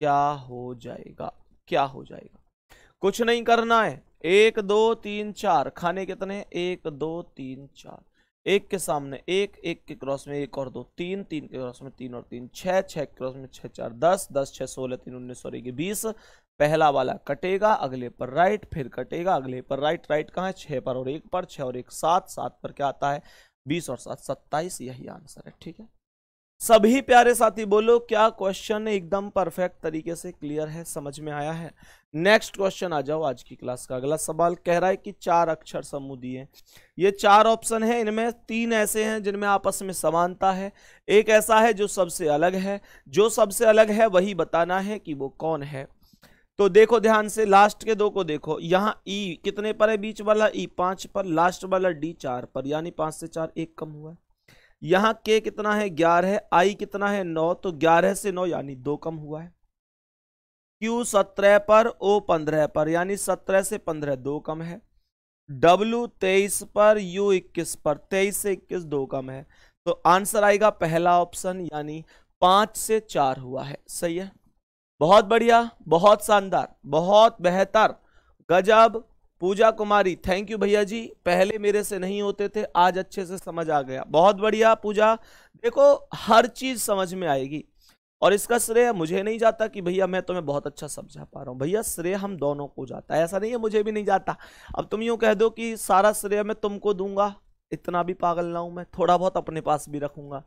क्या हो जाएगा? क्या हो जाएगा? कुछ नहीं करना है। एक, दो, तीन, चार। खाने कितने एक, दो, तीन, चार। एक के सामने एक एक के क्रॉस में एक और दो, तीन तीन के क्रॉस में तीन और तीन, छह के क्रॉस में छह, चार, दस दस छः सोलह, तीन, उन्नीस सौ एक बीस। पहला वाला कटेगा, अगले पर राइट फिर कटेगा, अगले पर राइट राइट कहाँ है? छह पर और एक पर छः और एक सात सात पर क्या आता है? बीस और सात, सत्ताईस, यही आंसर है, ठीक है? सभी प्यारे साथी बोलो क्या क्वेश्चन एकदम परफेक्ट तरीके से क्लियर है समझ में आया है? नेक्स्ट क्वेश्चन आ जाओ आज की क्लास का। अगला सवाल कह रहा है कि चार अक्षर समूह दिए। ये चार ऑप्शन है इनमें तीन ऐसे हैं जिनमें आपस में समानता है। एक ऐसा है जो सबसे अलग है। जो सबसे अलग है वही बताना है कि वो कौन है। तो देखो ध्यान से लास्ट के दो को देखो। यहाँ ई e, कितने पर है? बीच वाला ई e, पाँच पर लास्ट वाला डी चार पर। यानी पाँच से चार एक कम हुआ है। यहाँ के कितना है? ग्यारह आई कितना है? नौ। तो ग्यारह से नौ, यानी दो कम हुआ है। क्यू सत्रह पर, ओ पंद्रह पर, यानी सत्रह से पंद्रह दो कम है। डब्ल्यू तेईस पर यू इक्कीस पर, तेईस से इक्कीस दो कम है। तो आंसर आएगा पहला ऑप्शन, यानी पाँच से चार हुआ है। सही है? बहुत बढ़िया, बहुत शानदार, बहुत बेहतर। गजब। पूजा कुमारी थैंक यू भैया जी। पहले मेरे से नहीं होते थे, आज अच्छे से समझ आ गया। बहुत बढ़िया पूजा। देखो, हर चीज़ समझ में आएगी। और इसका श्रेय मुझे नहीं जाता कि भैया मैं तुम्हें बहुत अच्छा समझा पा रहा हूँ। भैया, श्रेय हम दोनों को जाता है। ऐसा नहीं है मुझे भी नहीं जाता। अब तुम यूँ कह दो कि सारा श्रेय मैं तुमको दूँगा। इतना भी पागल ना हूँ मैं। थोड़ा बहुत अपने पास भी रखूँगा।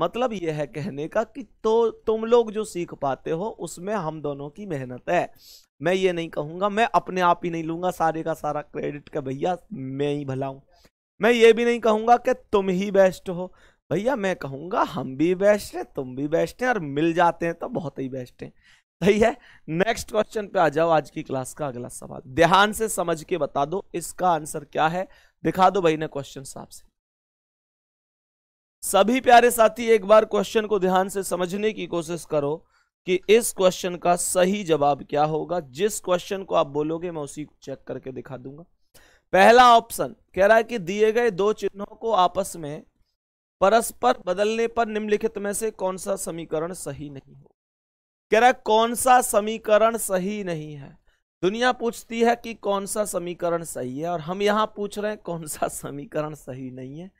मतलब यह है कहने का कि तो तुम लोग जो सीख पाते हो, उसमें हम दोनों की मेहनत है। मैं ये नहीं कहूँगा, मैं अपने आप ही नहीं लूँगा, सारे का सारा क्रेडिट का भैया मैं ही भला हूँ। मैं ये भी नहीं कहूँगा कि तुम ही बेस्ट हो। भैया मैं कहूँगा हम भी बेस्ट हैं, तुम भी बेस्ट हैं और मिल जाते हैं तो बहुत ही बेस्ट हैं। सही है? नेक्स्ट क्वेश्चन पे आ जाओ, आज की क्लास का अगला सवाल। ध्यान से समझ के बता दो, इसका आंसर क्या है? दिखा दो भाई ने क्वेश्चन साहब से सभी प्यारे साथी, एक बार क्वेश्चन को ध्यान से समझने की कोशिश करो। कि इस क्वेश्चन का सही जवाब क्या होगा? जिस क्वेश्चन को आप बोलोगे, मैं उसी को चेक करके दिखा दूँगा। पहला ऑप्शन कह रहा है कि दिए गए दो चिन्हों को आपस में परस्पर बदलने पर निम्नलिखित में से कौन सा समीकरण सही नहीं हो कह रहा है, कौन सा समीकरण सही नहीं है? दुनिया पूछती है कि कौन सा समीकरण सही है, और हम यहाँ पूछ रहे हैं, कौन सा समीकरण सही नहीं है?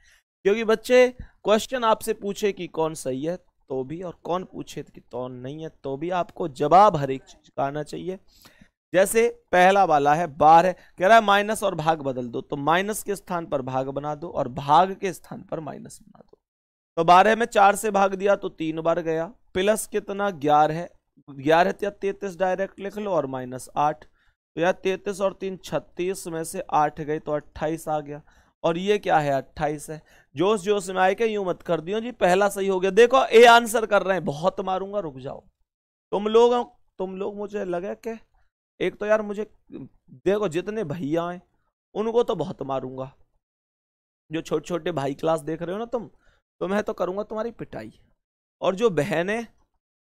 क्योंकि बच्चे क्वेश्चन आपसे पूछे कि कौन सही है तो भी और कौन पूछे कि कौन नहीं है तो भी आपको जवाब हर एक चीज़ का आना चाहिए। जैसे पहला वाला है, बार है, कह रहा है माइनस और भाग बदल दो तो माइनस के स्थान पर भाग बना दो और भाग के स्थान पर माइनस बना दो। तो बारह में चार से भाग दिया तो तीन बार गया, प्लस कितना? ग्यारह है, ग्यारह या तैतीस डायरेक्ट लिख लो और माइनस आठ तो यार तैतीस और तीन छत्तीस में से आठ गए तो अट्ठाईस आ गया। और ये क्या है अट्ठाईस है? जोश जोश में आए के यूँ मत कर दियो जी, पहला सही हो गया। देखो, ए आंसर कर रहे हैं। बहुत मारूँगा, रुक जाओ। तुम लोग तुम लोग मुझे लगे के एक तो यार मुझे, देखो, जितने भैया हैं, उनको तो बहुत मारूँगा। जो छोटे छोटे भाई क्लास देख रहे हो ना तुम तो मैं तो करूँगा तुम्हारी पिटाई। और जो बहन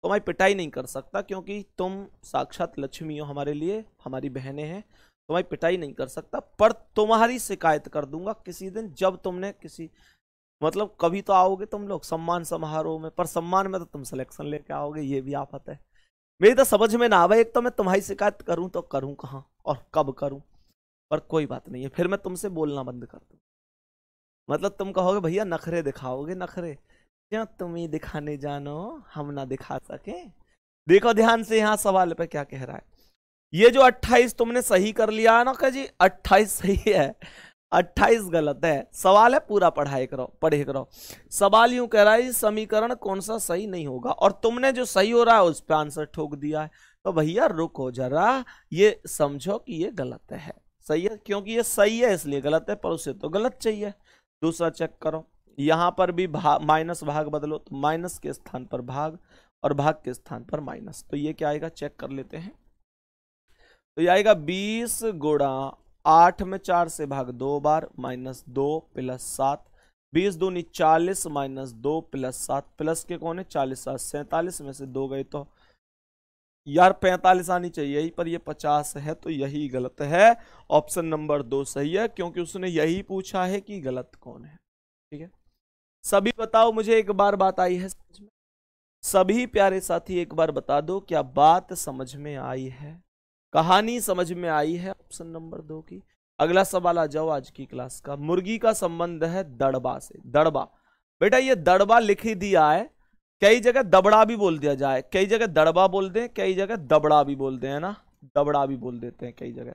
तुम्हारी पिटाई नहीं कर सकता, क्योंकि तुम साक्षात लक्ष्मी हो हमारे लिए, हमारी बहनें हैं। तुम्हारी पिटाई नहीं कर सकता, पर तुम्हारी शिकायत कर दूँगा किसी दिन जब तुमने किसी मतलब कभी तो आओगे तुम लोग सम्मान समारोह में, पर सम्मान में तो तुम सिलेक्शन लेके आओगे, ये भी आफत है। मेरी तो समझ में ना आवे, एक तो मैं तुम्हारी शिकायत करूँ तो करूँ कहाँ और कब करूँ, पर कोई बात नहीं है, फिर मैं तुमसे बोलना बंद कर दूँ। मतलब तुम कहोगे, भैया नखरे दिखाओगे, नखरे, क्या तुम ही दिखाने जानो, हम ना दिखा सके? देखो ध्यान से यहाँ सवाल पे क्या कह रहा है। ये जो 28 तुमने सही कर लिया है ना का जी 28 सही है 28 गलत है। सवाल है, पूरा पढ़ाई करो, पढ़े करो। सवाल यूँ कह रहा है समीकरण कौन सा सही नहीं होगा? और तुमने जो सही हो रहा है, उस पर आंसर ठोक दिया है। तो भैया, रुको जरा, ये समझो कि ये गलत है। सही है? क्योंकि ये सही है, इसलिए गलत है, पर उसे तो गलत चाहिए। दूसरा चेक करो। यहाँ पर भी भाग माइनस भाग बदलो तो माइनस के स्थान पर भाग और भाग के स्थान पर माइनस। तो ये क्या आएगा? चेक कर लेते हैं। तो ये आएगा बीस गुणा आठ में चार से भाग दो बार, माइनस दो प्लस सात। बीस दूनी चालीस, माइनस दो प्लस सात। प्लस के कौन है? चालीस सात। सैतालीस में से दो गए तो? यार पैंतालीस आनी चाहिए, यही पर ये पचास है तो यही गलत है। ऑप्शन नंबर दो सही है, क्योंकि उसने यही पूछा है कि गलत कौन है। ठीक है? सभी बताओ, मुझे एक बार बात आई है समझ में? सभी प्यारे साथी, एक बार बता दो, क्या बात समझ में आई है? कहानी समझ में आई है ऑप्शन नंबर दो की। अगला सवाल आ जाओ आज की क्लास का। मुर्गी का संबंध है दड़बा से। दड़बा। बेटा ये दड़बा लिख ही दिया है। कई जगह दबड़ा भी बोल दिया जाए। कई जगह दड़बा बोल दें, कई जगह दबड़ा भी बोल बोलते हैं ना? दबड़ा भी बोल देते हैं कई जगह।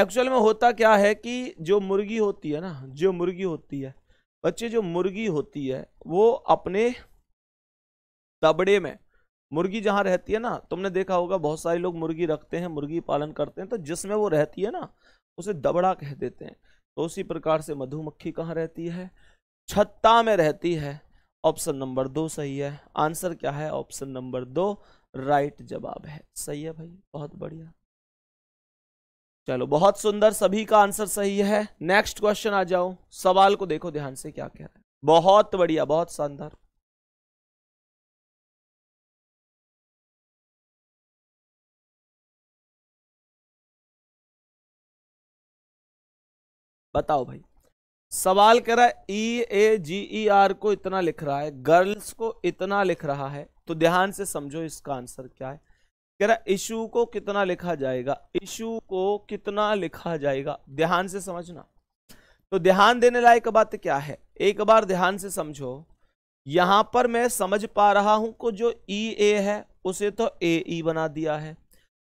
एक्चुअल में होता क्या है कि जो मुर्गी होती है ना, जो मुर्गी होती है, बच्चे जो मुर्गी होती है, वो अपने दबड़े में मुर्गी जहाँ रहती है ना, तुमने देखा होगा बहुत सारे लोग मुर्गी रखते हैं, मुर्गी पालन करते हैं तो जिसमें वो रहती है ना, उसे दबड़ा कह देते हैं। तो उसी प्रकार से मधुमक्खी कहाँ रहती है? छत्ता में रहती है। ऑप्शन नंबर दो सही है। आंसर क्या है? ऑप्शन नंबर दो, राइट जवाब है। सही है भाई, बहुत बढ़िया। चलो, बहुत सुंदर, सभी का आंसर सही है। नेक्स्ट क्वेश्चन आ जाओ। सवाल को देखो ध्यान से क्या कह रहा है। बहुत बढ़िया, बहुत शानदार। बताओ भाई। सवाल कह रहा है ई ए जी ई आर को इतना लिख रहा है गर्ल्स को इतना लिख रहा है तो ध्यान से समझो इसका आंसर क्या है। कह रहा है इशू को कितना लिखा जाएगा इशू को कितना लिखा जाएगा, ध्यान से समझना। तो ध्यान देने लायक बात क्या है? एक बार ध्यान से समझो, यहाँ पर मैं समझ पा रहा हूँ को जो ई ए है, उसे तो ए ई बना दिया है।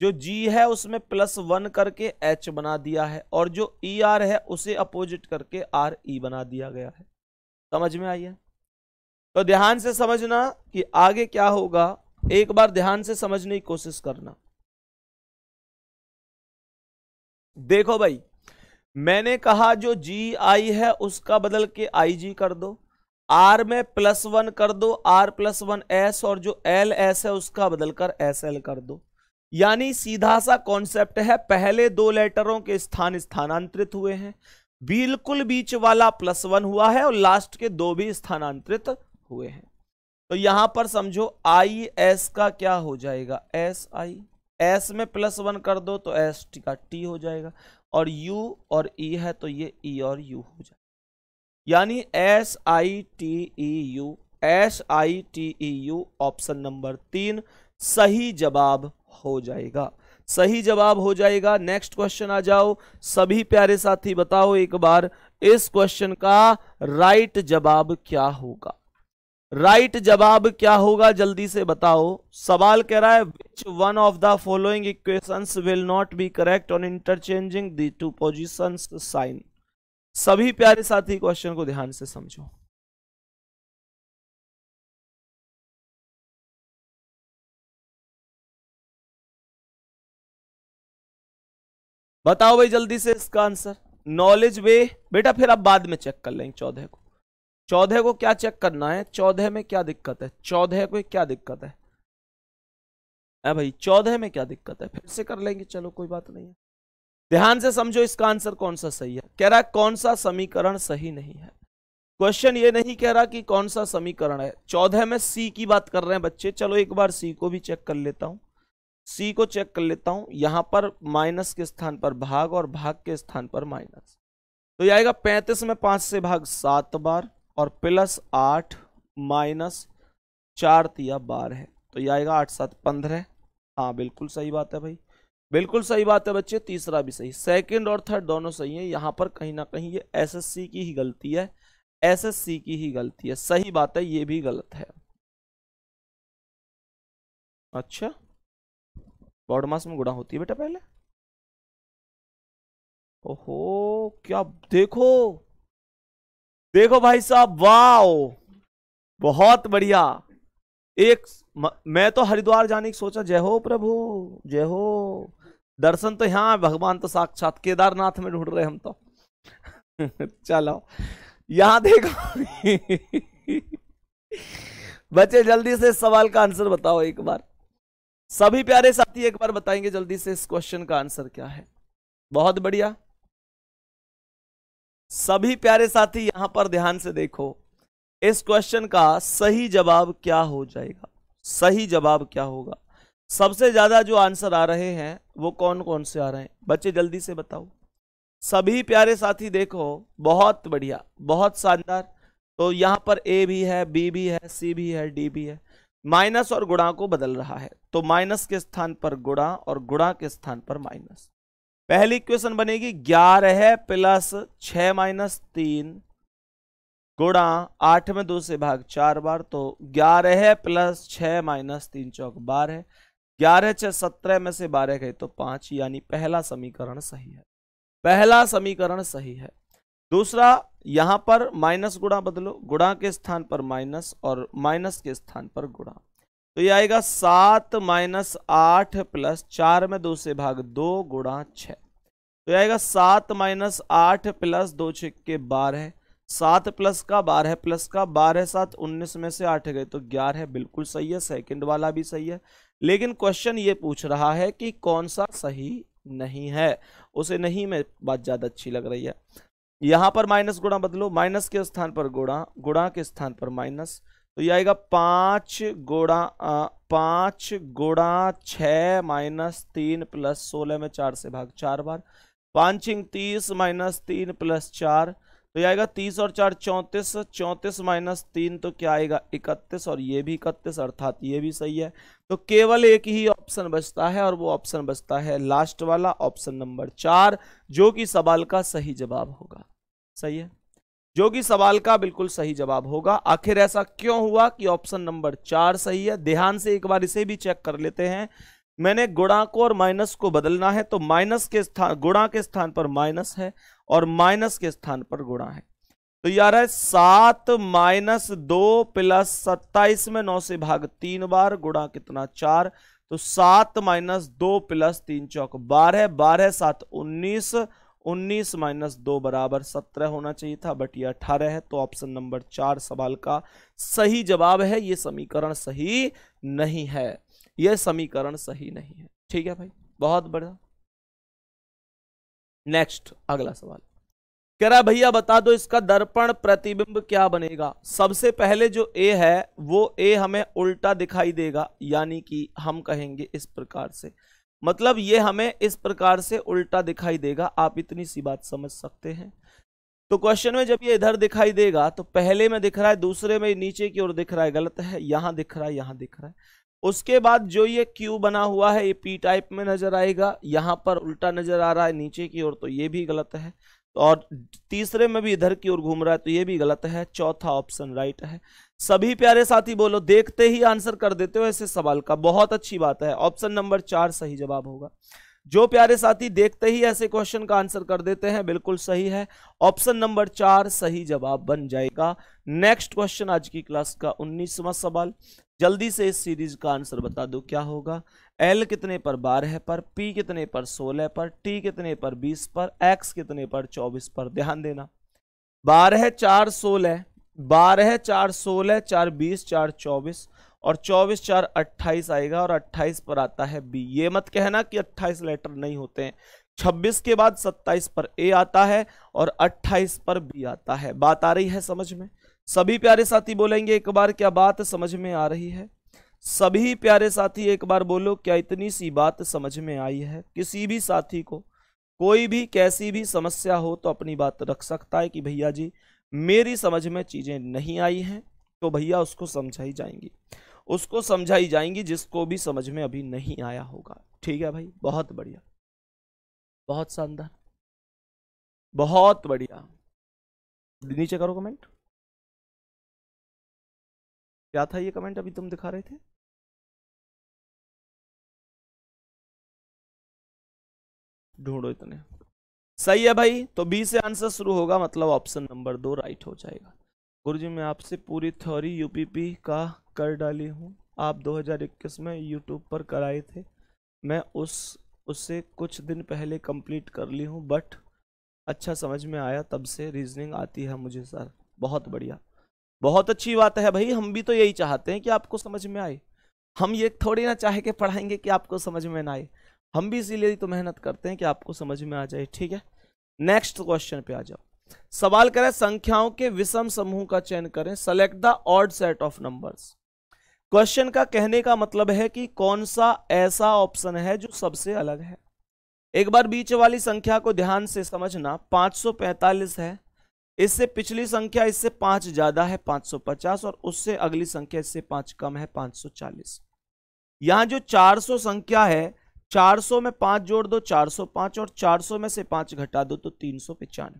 जो G है उसमें प्लस वन करके H बना दिया है और जो ई e आर है उसे अपोजिट करके आर ई e बना दिया गया है। समझ में आई है तो ध्यान से समझना कि आगे क्या होगा। एक बार ध्यान से समझने की कोशिश करना। देखो भाई, मैंने कहा जो जी आई है उसका बदल के आई जी कर दो। आर में प्लस वन कर दो आर प्लस वन एस और जो एल एस है उसका बदलकर एस एल कर दो। यानी सीधा सा कॉन्सेप्ट है, पहले दो लेटरों के स्थान स्थानांतरित हुए हैं। बिल्कुल बीच वाला प्लस वन हुआ है और लास्ट के दो भी स्थानांतरित हुए हैं। तो यहाँ पर समझो आई एस का क्या हो जाएगा? एस आई एस में प्लस वन कर दो तो एस टी का टी हो जाएगा और यू और ई e है तो ये ई e और यू हो जाएगा यानी S I T E U S I T E U option number तीन सही जवाब हो जाएगा। सही जवाब हो जाएगा। नेक्स्ट क्वेश्चन आ जाओ। सभी प्यारे साथी, बताओ एक बार, इस क्वेश्चन का राइट जवाब क्या होगा? राइट जवाब क्या होगा? जल्दी से बताओ। सवाल कह रहा है which one of the following equations will not be correct on interchanging the position sign सभी प्यारे साथी क्वेश्चन को ध्यान से समझो। बताओ भाई जल्दी से इसका आंसर। नॉलेज वे बेटा फिर आप बाद में चेक कर लेंगे चौदह को। चौदह को क्या चेक करना है? चौदह में क्या दिक्कत है? चौदह को क्या दिक्कत है? ए भाई, चौदह में क्या दिक्कत है? फिर से कर लेंगे, चलो कोई बात नहीं है। ध्यान से समझो इसका आंसर कौन सा सही है। कह रहा है कौन सा समीकरण सही नहीं है। क्वेश्चन ये नहीं कह रहा कि कौन सा समीकरण है। चौदह में सी की बात कर रहे हैं बच्चे। चलो एक बार सी को भी चेक कर लेता हूँ। सी को चेक कर लेता हूँ, यहाँ पर माइनस के स्थान पर भाग और भाग के स्थान पर माइनस तो ये आएगा पैंतीस में पाँच से भाग सात बार और प्लस आठ माइनस चार तिया बार है। तो ये आएगा आठ सात पंद्रह हाँ। बिल्कुल सही बात है भाई। बिल्कुल सही बात है बच्चे, तीसरा भी सही। सेकंड और थर्ड दोनों सही है। यहाँ पर कहीं ना कहीं ये एसएससी की ही गलती है। एसएससी की ही गलती है। सही बात है, ये भी गलत है। अच्छा? बॉड मास में गुणा होती है बेटा पहले? ओहो, क्या देखो? देखो भाई साहब, वाओ! बहुत बढ़िया। एक मैं तो हरिद्वार जाने की सोचा, जय हो प्रभु, जय हो। दर्शन तो यहाँ, भगवान तो साक्षात केदारनाथ में ढूंढ रहे हम तो। चलो, यहाँ देखो। बच्चे, जल्दी से सवाल का आंसर बताओ एक बार। सभी प्यारे साथी, एक बार बताएँगे जल्दी से इस क्वेश्चन का आंसर क्या है। बहुत बढ़िया। सभी प्यारे साथी, यहाँ पर ध्यान से देखो, इस क्वेश्चन का सही जवाब क्या हो जाएगा? सही जवाब क्या होगा? सबसे ज़्यादा जो आंसर आ रहे हैं, वो कौन कौन से आ रहे हैं? बच्चे, जल्दी से बताओ। सभी प्यारे साथी, देखो, बहुत बढ़िया, बहुत शानदार। तो यहाँ पर ए भी है बी भी है सी भी है डी भी है। माइनस और गुणा को बदल रहा है। तो माइनस के स्थान पर गुणा और गुणा के स्थान पर माइनस। पहली इक्वेशन बनेगी ग्यारह प्लस छ माइनस तीन गुणा आठ में दो से भाग चार बार तो ग्यारह प्लस छ माइनस तीन चौक बारह, ग्यारह छह सत्रह में से बारह गए तो पाँच, यानी पहला समीकरण सही है। पहला समीकरण सही है। दूसरा, यहाँ पर माइनस गुणा बदलो। गुणा के स्थान पर माइनस और माइनस के स्थान पर गुणा। तो ये आएगा सात माइनस आठ प्लस चार में दो से भाग दो गुणा छ तो आएगा सात माइनस आठ प्लस दो के बारह सात प्लस का बारह प्लस का बारह सात, उन्नीस में से आठ गए तो ग्यारह बिल्कुल सही है सेकंड वाला भी सही है। लेकिन क्वेश्चन ये पूछ रहा है कि कौन सा सही नहीं है? उसे नहीं में बात ज़्यादा अच्छी लग रही है। यहाँ पर माइनस गुणा बदलो, माइनस के स्थान पर गुणा गुणा के स्थान पर माइनस तो ये आएगा पाँच गुणा पाँच गुणा छ माइनस तीन प्लस सोलह में चार से भाग चार बार पांचिंग तीस माइनस तीन प्लस चार तो ये आएगा तीस और चार चौंतीस चौंतीस माइनस तीन तो क्या आएगा? इकतीस और ये भी इकतीस, अर्थात ये भी सही है। तो केवल एक ही ऑप्शन बचता है और वो ऑप्शन बचता है लास्ट वाला, ऑप्शन नंबर चार, जो कि सवाल का सही जवाब होगा। सही है? जो कि सवाल का बिल्कुल सही जवाब होगा। आखिर ऐसा क्यों हुआ कि ऑप्शन नंबर चार सही है? ध्यान से एक बार इसे भी चेक कर लेते हैं। मैंने गुणा को और माइनस को बदलना है तो माइनस के स्थान, गुणा के स्थान पर माइनस है। और माइनस के स्थान पर गुणा है। तो यार है, सात माइनस दो प्लस सत्ताईस में नौ से भाग तीन बार गुणा कितना? चार। तो सात माइनस दो प्लस तीन चौक बारह बारह सात उन्नीस। उन्नीस माइनस दो बराबर सत्रह होना चाहिए था, बट ये अठारह है तो ऑप्शन नंबर चार सवाल का सही जवाब है। ये समीकरण सही नहीं है। यह समीकरण सही नहीं है। ठीक है भाई? बहुत बढ़िया। नेक्स्ट, अगला सवाल। कह रहा भैया, बता दो इसका दर्पण प्रतिबिंब क्या बनेगा? सबसे पहले जो ए है, वो ए हमें उल्टा दिखाई देगा, यानी कि हम कहेंगे इस प्रकार से। मतलब ये हमें इस प्रकार से उल्टा दिखाई देगा। आप इतनी सी बात समझ सकते हैं? तो क्वेश्चन में जब ये इधर दिखाई देगा तो पहले में दिख रहा है, दूसरे में नीचे की ओर दिख रहा है। गलत है, यहाँ दिख रहा है, यहाँ दिख रहा है। उसके बाद जो ये क्यू बना हुआ है, ये पी टाइप में नज़र आएगा। यहाँ पर उल्टा नज़र आ रहा है नीचे की ओर तो ये भी गलत है। और तीसरे में भी इधर की ओर घूम रहा है तो ये भी गलत है। चौथा ऑप्शन राइट है। सभी प्यारे साथी बोलो, देखते ही आंसर कर देते हो, ऐसे सवाल का बहुत अच्छी बात है। ऑप्शन नंबर चार सही जवाब होगा। जो प्यारे साथी देखते ही ऐसे क्वेश्चन का आंसर कर देते हैं, बिल्कुल सही है। ऑप्शन नंबर चार सही जवाब बन जाएगा। नेक्स्ट क्वेश्चन आज की क्लास का उन्नीसवा सवाल। जल्दी से इस सीरीज़ का आंसर बता दो, क्या होगा? एल कितने पर बारह पर पी कितने पर सोलह पर टी कितने पर बीस पर एक्स कितने पर चौबीस पर? ध्यान देना। बारह चार सोलह बारह चार सोलह, चार बीस, चार चौबीस और चौबीस, चार अट्ठाईस आएगा और अट्ठाईस पर आता है बी ये मत कहना कि अट्ठाईस लेटर नहीं होते हैं। छब्बीस के बाद सत्ताईस पर ए आता है और अट्ठाईस पर बी आता है। बात आ रही है समझ में? सभी प्यारे साथी बोलेंगे, एक बार क्या बात समझ में आ रही है? सभी प्यारे साथी एक बार बोलो, क्या इतनी सी बात समझ में आई है? किसी भी साथी को, कोई भी, कैसी भी समस्या हो तो अपनी बात रख सकता है कि, भैया जी, मेरी समझ में चीज़ें नहीं आई हैं। तो भैया उसको समझाई जाएँगी। उसको समझाई जाएँगी जिसको भी समझ में अभी नहीं आया होगा। ठीक है भाई? बहुत बढ़िया। बहुत शानदार। बहुत बढ़िया। नीचे करो कमेंट क्या था ये कमेंट अभी तुम दिखा रहे थे? ढूंढो इतने। सही है भाई तो बी से आंसर शुरू होगा मतलब ऑप्शन नंबर दो राइट हो जाएगा। गुरु जी मैं आपसे पूरी थ्योरी यूपीपी का कर डाली हूँ। आप 2021 में यूट्यूब पर कराए थे। मैं उस उससे कुछ दिन पहले कंप्लीट कर ली हूँ बट अच्छा समझ में आया, तब से रीजनिंग आती है मुझे सर बहुत बढ़िया। बहुत अच्छी बात है भाई, हम भी तो यही चाहते हैं कि आपको समझ में आए। हम ये थोड़ी ना चाहे कि पढ़ाएँगे कि आपको समझ में ना आए। हम भी इसीलिए तो मेहनत करते हैं कि आपको समझ में आ जाए, ठीक है? नेक्स्ट क्वेश्चन पे आ जाओ। सवाल करें, संख्याओं के विषम समूह का चयन करें। Select the odd set of numbers question का कहने का मतलब है कि कौन सा ऐसा ऑप्शन है जो सबसे अलग है? एक बार बीच वाली संख्या को ध्यान से समझना 545 है इससे पिछली संख्या इससे पाँच ज़्यादा है 550 और उससे अगली संख्या इससे पाँच कम है 540 यहाँ जो 400 संख्या है 400 में पाँच जोड़ दो 405 और 400 में से पाँच घटा दो तो तीन सौ पिचानवे।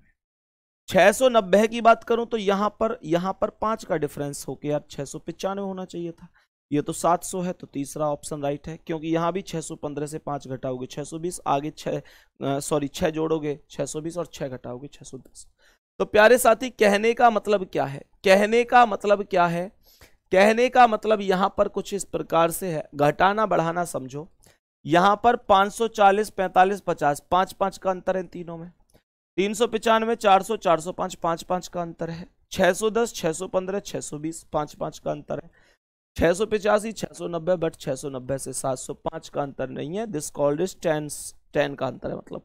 छह सौ नब्बे की बात करूँ तो यहाँ पर यहाँ पर पाँच का डिफरेंस हो गया छह सौ पिचानवे होना चाहिए था। ये तो 700 है तो तीसरा ऑप्शन राइट है, क्योंकि यहाँ भी 615 से पाँच घटाओगे 620 आगे छह सॉरी छह जोड़ोगे 620 और छह घटाओगे 610 तो प्यारे साथी, कहने का मतलब क्या है? कहने का मतलब क्या है? कहने का मतलब यहाँ पर कुछ इस प्रकार से है। घटाना, बढ़ाना समझो। यहाँ पर 540 45 50 पाँच पाँच का अंतर है तीनों में। तीन सौ पिचानवे, चार सौ चार सौ पाँच पाँच पाँच का अंतर है। छह सौ दस, छह सौ पंद्रह, छह सौ बीस, पाँच पाँच का अंतर है। छह सौ पिचासी, छह सौ नब्बे बट छह सौ नब्बे से सात सौ पाँच का अंतर नहीं है। This called is ten ten का अंतर है मतलब।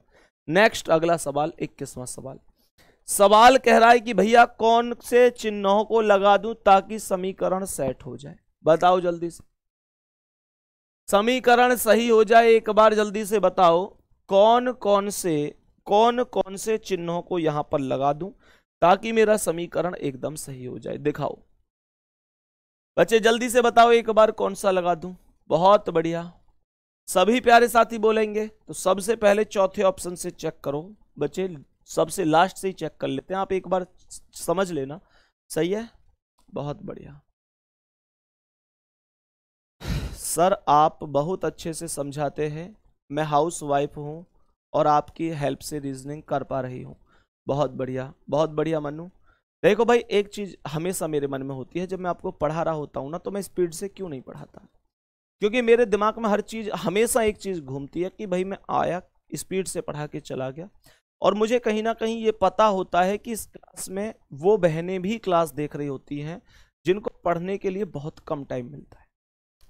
नेक्स्ट अगला सवाल, इक्कीसवां सवाल। सवाल कह रहा है कि भैया कौन से चिन्हों को लगा दूँ ताकि समीकरण सेट हो जाए? बताओ जल्दी से। समीकरण सही हो जाए, एक बार जल्दी से बताओ, कौन कौन से, कौन कौन से चिन्हों को यहाँ पर लगा दूँ ताकि मेरा समीकरण एकदम सही हो जाए? दिखाओ। बच्चे, जल्दी से बताओ एक बार कौन सा लगा दूँ। बहुत बढ़िया। सभी प्यारे साथी बोलेंगे तो सबसे पहले चौथे ऑप्शन से चेक करो। बच्चे सबसे लास्ट से ही चेक कर लेते हैं। आप एक बार समझ लेना। सही है? बहुत बढ़िया। सर, आप बहुत अच्छे से समझाते हैं। मैं हाउस वाइफ हूँ और आपकी हेल्प से रीजनिंग कर पा रही हूँ। बहुत बढ़िया। बहुत बढ़िया, मनु। देखो भाई, एक चीज़ हमेशा मेरे मन में होती है, जब मैं आपको पढ़ा रहा होता हूँ ना तो मैं स्पीड से क्यों नहीं पढ़ाता? क्योंकि मेरे दिमाग में हर चीज़, हमेशा एक चीज़ घूमती है कि भाई मैं आया स्पीड से पढ़ा के चला गया। और मुझे कहीं ना कहीं ये पता होता है कि इस क्लास में वो बहनें भी क्लास देख रही होती हैं, जिनको पढ़ने के लिए बहुत कम टाइम मिलता है।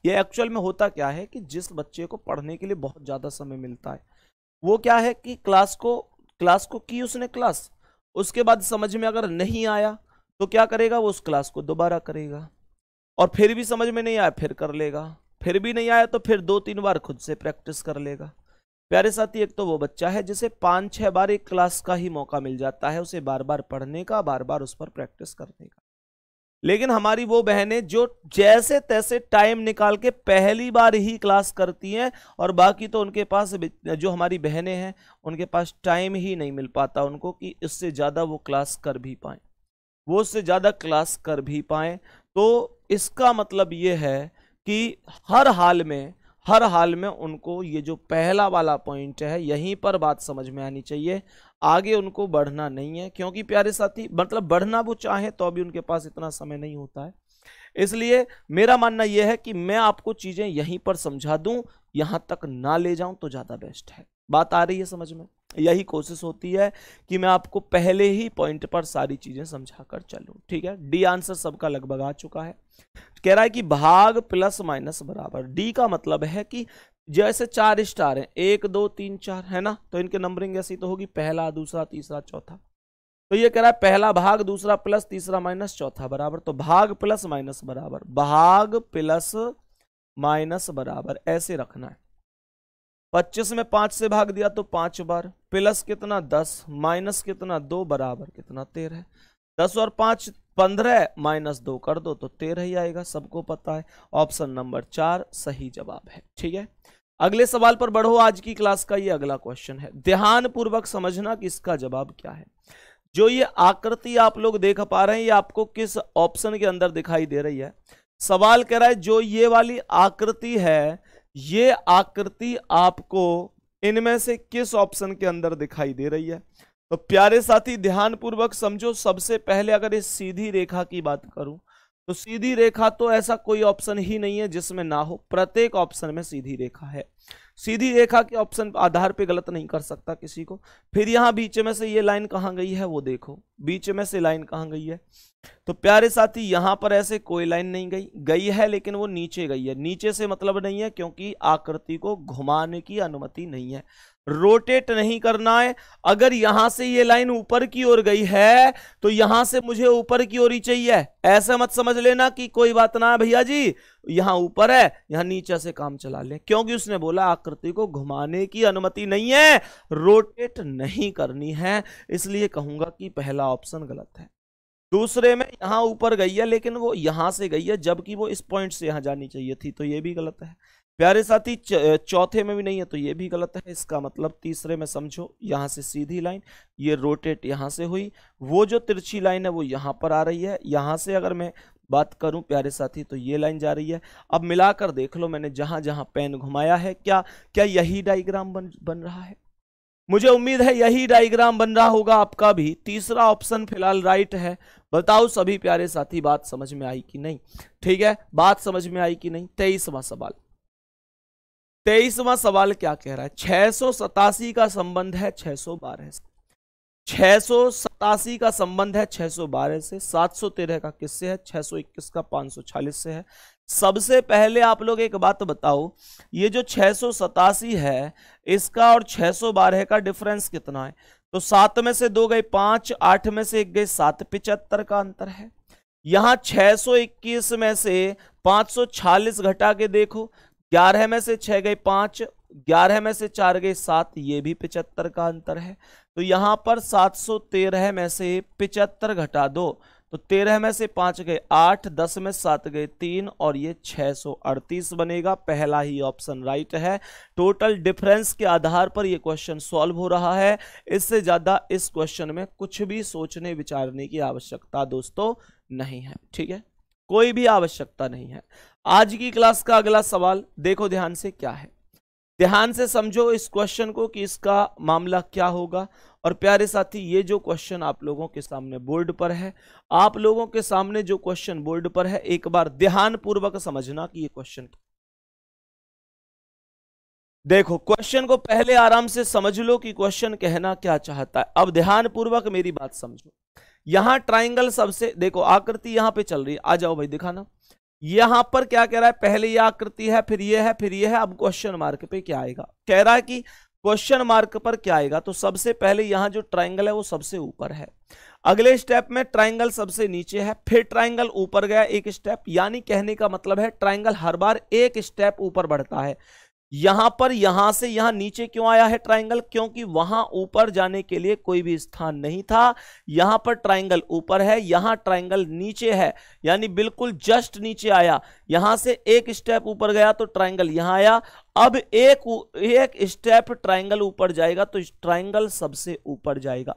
ये एक्चुअल में होता क्या है कि जिस बच्चे को पढ़ने के लिए बहुत ज़्यादा समय मिलता है, वो क्या है कि क्लास को क्लास को की उसने क्लास उसके बाद समझ में अगर नहीं आया तो क्या करेगा, वो उस क्लास को दोबारा करेगा और फिर भी समझ में नहीं आया, फिर कर लेगा, फिर भी नहीं आया तो फिर दो तीन बार खुद से प्रैक्टिस कर लेगा। प्यारे साथी, एक तो वो बच्चा है जिसे पाँच छह बार एक क्लास का ही मौका मिल जाता है उसे बार बार पढ़ने का बार बार उस पर प्रैक्टिस करने का। लेकिन हमारी वो बहनें जो जैसे तैसे टाइम निकाल के पहली बार ही क्लास करती हैं और बाकी तो उनके पास जो हमारी बहनें हैं, उनके पास टाइम ही नहीं मिल पाता उनको कि इससे ज़्यादा वो क्लास कर भी पाए। वो उससे ज़्यादा क्लास कर भी पाए। तो इसका मतलब ये है कि हर हाल में हर हाल में उनको ये जो पहला वाला पॉइंट है, यहीं पर बात समझ में आनी चाहिए। आगे उनको बढ़ना नहीं है, क्योंकि प्यारे साथी मतलब बढ़ना वो चाहे तो भी उनके पास इतना समय नहीं होता है। इसलिए मेरा मानना यह है कि मैं आपको चीज़ें यहीं पर समझा दूँ, यहाँ तक ना ले जाऊँ तो ज़्यादा बेस्ट है। बात आ रही है समझ में? यही कोशिश होती है कि मैं आपको पहले ही पॉइंट पर सारी चीज़ें समझा कर चलूँ, ठीक है? डी आंसर सबका लगभग आ चुका है। कह रहा है कि भाग प्लस माइनस बराबर। डी का मतलब है कि जैसे चार स्टार हैं, एक, दो, तीन, चार, है ना? तो इनके नंबरिंग ऐसी तो होगी, पहला, दूसरा, तीसरा, चौथा। तो ये कह रहा है पहला भाग, दूसरा प्लस तीसरा माइनस चौथा बराबर। तो भाग प्लस माइनस बराबर। भाग प्लस माइनस बराबर। ऐसे रखना है। पच्चीस में पाँच से भाग दिया तो पाँच बार। प्लस कितना? दस। माइनस कितना? दो बराबर कितना? तेरह। दस और पाँच पंद्रह, माइनस दो कर दो तो तेरह ही आएगा, सबको पता है। ऑप्शन नंबर चार, सही जवाब है। ठीक है? अगले सवाल पर बढ़ो आज की क्लास का, ये अगला क्वेश्चन है। ध्यान पूर्वक समझना कि इसका जवाब क्या है। जो ये आकृति आप लोग देख पा रहे हैं, ये आपको किस ऑप्शन के अंदर दिखाई दे रही है? सवाल कह रहा है, जो ये वाली आकृति है ये आकृति आपको इनमें से किस ऑप्शन के अंदर दिखाई दे रही है? तो प्यारे साथी ध्यान पूर्वक समझो, सबसे पहले अगर इस सीधी रेखा की बात करूँ तो सीधी रेखा तो ऐसा कोई ऑप्शन ही नहीं है जिसमें ना हो। प्रत्येक ऑप्शन में सीधी रेखा है। सीधी रेखा के ऑप्शन आधार पे गलत नहीं कर सकता किसी को। फिर यहाँ बीच में से ये लाइन कहाँ गई है वो देखो। बीच में से लाइन कहाँ गई है। तो प्यारे साथी, यहाँ पर ऐसे कोई लाइन नहीं गई। गई है लेकिन वो नीचे गई है। नीचे से मतलब नहीं है क्योंकि आकृति को घुमाने की अनुमति नहीं है। रोटेट नहीं करना है। अगर यहाँ से ये लाइन ऊपर की ओर गई है तो यहाँ से मुझे ऊपर की ओर ही चाहिए। ऐसे मत समझ लेना कि कोई बात ना भैया जी। यहाँ ऊपर है, यहाँ नीचे से काम चला ले। क्योंकि उसने बोला, आकृति को घुमाने की अनुमति नहीं है, रोटेट नहीं करनी है। इसलिए कहूँगा कि पहला ऑप्शन गलत है। दूसरे में यहाँ ऊपर गई है, लेकिन वो यहाँ से गई है, जबकि वो इस पॉइंट से यहाँ जानी चाहिए थी तो ये भी गलत है। प्यारे साथी चौथे में भी नहीं है तो ये भी गलत है। इसका मतलब तीसरे में समझो, यहाँ से सीधी लाइन, ये रोटेट यहाँ से हुई। वो जो तिरछी लाइन है, वो यहाँ पर आ रही है। यहाँ से अगर मैं बात करूँ, प्यारे साथी तो ये लाइन जा रही है। अब मिलाकर देख लो मैंने जहाँ जहाँ पेन घुमाया है, क्या क्या यही डायग्राम बन बन रहा है? मुझे उम्मीद है यही डायग्राम बन रहा होगा आपका भी। तीसरा ऑप्शन फ़िलहाल राइट है। बताओ सभी प्यारे साथी, बात समझ में आई कि नहीं? ठीक है? बात समझ में आई कि नहीं? तेईसवा सवाल। तेईसवा सवाल क्या कह रहा है? छह सौ सतासी का संबंध है, छह सौ बारह से। छह सौ सतासी का संबंध है, छह सौ बारह से। सात सौ तेरह का किससे है? छह सौ इक्कीस का, पाँच सौ चालीस से है। सबसे पहले आप लोग एक बात बताओ, ये जो छह सौ सतासी है, इसका और छह सौ बारह का डिफरेंस कितना है? तो सात में से दो गए पाँच, आठ में से एक गए सात, पिचहत्तर का अंतर है। यहाँ 621 में से 546 घटा के देखो ग्यारह में से छह गए पाँच, ग्यारह में से चार गए सात, ये भी पिचहत्तर का अंतर है। तो यहाँ पर 713 में से पिचहत्तर घटा दो तो तेरह में से पाँच गए आठ, दस में सात गए तीन, और ये छह सौ अड़तीस बनेगा। पहला ही ऑप्शन राइट है। टोटल डिफरेंस के आधार पर ये क्वेश्चन सॉल्व हो रहा है। इससे ज़्यादा इस क्वेश्चन में कुछ भी सोचने, विचारने की आवश्यकता दोस्तों नहीं है, ठीक है? कोई भी आवश्यकता नहीं है। आज की क्लास का अगला सवाल, देखो ध्यान से क्या है। ध्यान से समझो इस क्वेश्चन को कि इसका मामला क्या होगा। और प्यारे साथी, ये जो क्वेश्चन आप लोगों के सामने बोर्ड पर है, आप लोगों के सामने जो क्वेश्चन बोर्ड पर है, एक बार ध्यान पूर्वक समझना कि ये क्वेश्चन देखो क्वेश्चन को पहले आराम से समझ लो कि क्वेश्चन कहना क्या चाहता है। अब ध्यान पूर्वक मेरी बात समझो। यहाँ ट्राइंगल सबसे, देखो, आकृति यहाँ पे चल रही है। आ जाओ भाई, दिखाना। यहाँ पर क्या कह रहा है? पहले यह आकृति है, फिर यह है, फिर यह है। अब क्वेश्चन मार्क पे क्या आएगा? कह रहा है कि क्वेश्चन मार्क पर क्या आएगा? तो सबसे पहले यहाँ जो ट्राइंगल है, वो सबसे ऊपर है। अगले स्टेप में ट्राइंगल सबसे नीचे है, फिर ट्राइंगल ऊपर गया एक स्टेप यानी कहने का मतलब है ट्राइंगल हर बार एक स्टेप ऊपर बढ़ता है। यहाँ पर यहाँ से यहाँ नीचे क्यों आया है ट्राइंगल क्योंकि वहाँ ऊपर जाने के लिए कोई भी स्थान नहीं था। यहाँ पर ट्राइंगल ऊपर है, यहाँ ट्राइंगल नीचे है, यानी बिल्कुल जस्ट नीचे आया। यहाँ से एक स्टेप ऊपर गया तो ट्राइंगल यहाँ आया। अब एक एक स्टेप ट्राइंगल ऊपर जाएगा तो ट्राइंगल सबसे ऊपर जाएगा।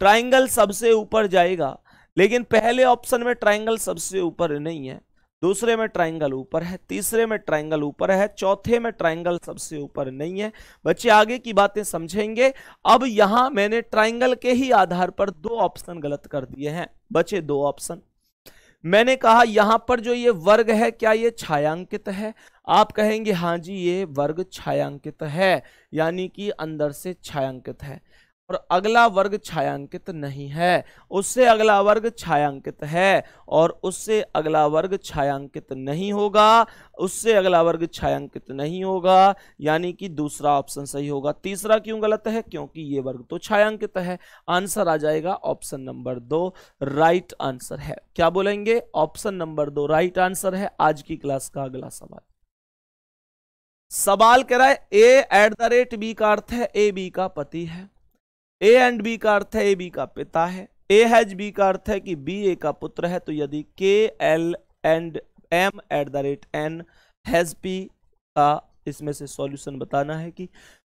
ट्राइंगल सबसे ऊपर जाएगा, लेकिन पहले ऑप्शन में ट्राइंगल सबसे ऊपर नहीं है। दूसरे में ट्राइंगल ऊपर है, तीसरे में ट्राइंगल ऊपर है, चौथे में ट्राइंगल सबसे ऊपर नहीं है। बच्चे, आगे की बातें समझेंगे। अब यहाँ मैंने ट्राइंगल के ही आधार पर दो ऑप्शन गलत कर दिए हैं। बचे दो ऑप्शन मैंने कहा, यहाँ पर जो ये वर्ग है, क्या ये छायांकित है? आप कहेंगे हाँ जी, ये वर्ग छायांकित है, यानी कि अंदर से छायांकित है। और अगला वर्ग छायांकित नहीं है। उससे अगला वर्ग छायांकित है और उससे अगला वर्ग छायांकित नहीं होगा। उससे अगला वर्ग छायांकित नहीं होगा, यानी कि दूसरा ऑप्शन सही होगा। तीसरा क्यों गलत है? क्योंकि ये वर्ग तो छायांकित है। आंसर आ जाएगा ऑप्शन नंबर दो, राइट आंसर है। क्या बोलेंगे? ऑप्शन नंबर दो, राइट आंसर है। आज की क्लास का अगला सवाल। सवाल कह रहा है, A at the rate B का अर्थ है, ए बी का पति है। ए एंड बी का अर्थ है ए बी का पिता है। ए हैज़ बी का अर्थ है कि बी ए का पुत्र है तो यदि K L and M at the rate N has P का इसमें से सॉल्यूशन बताना है कि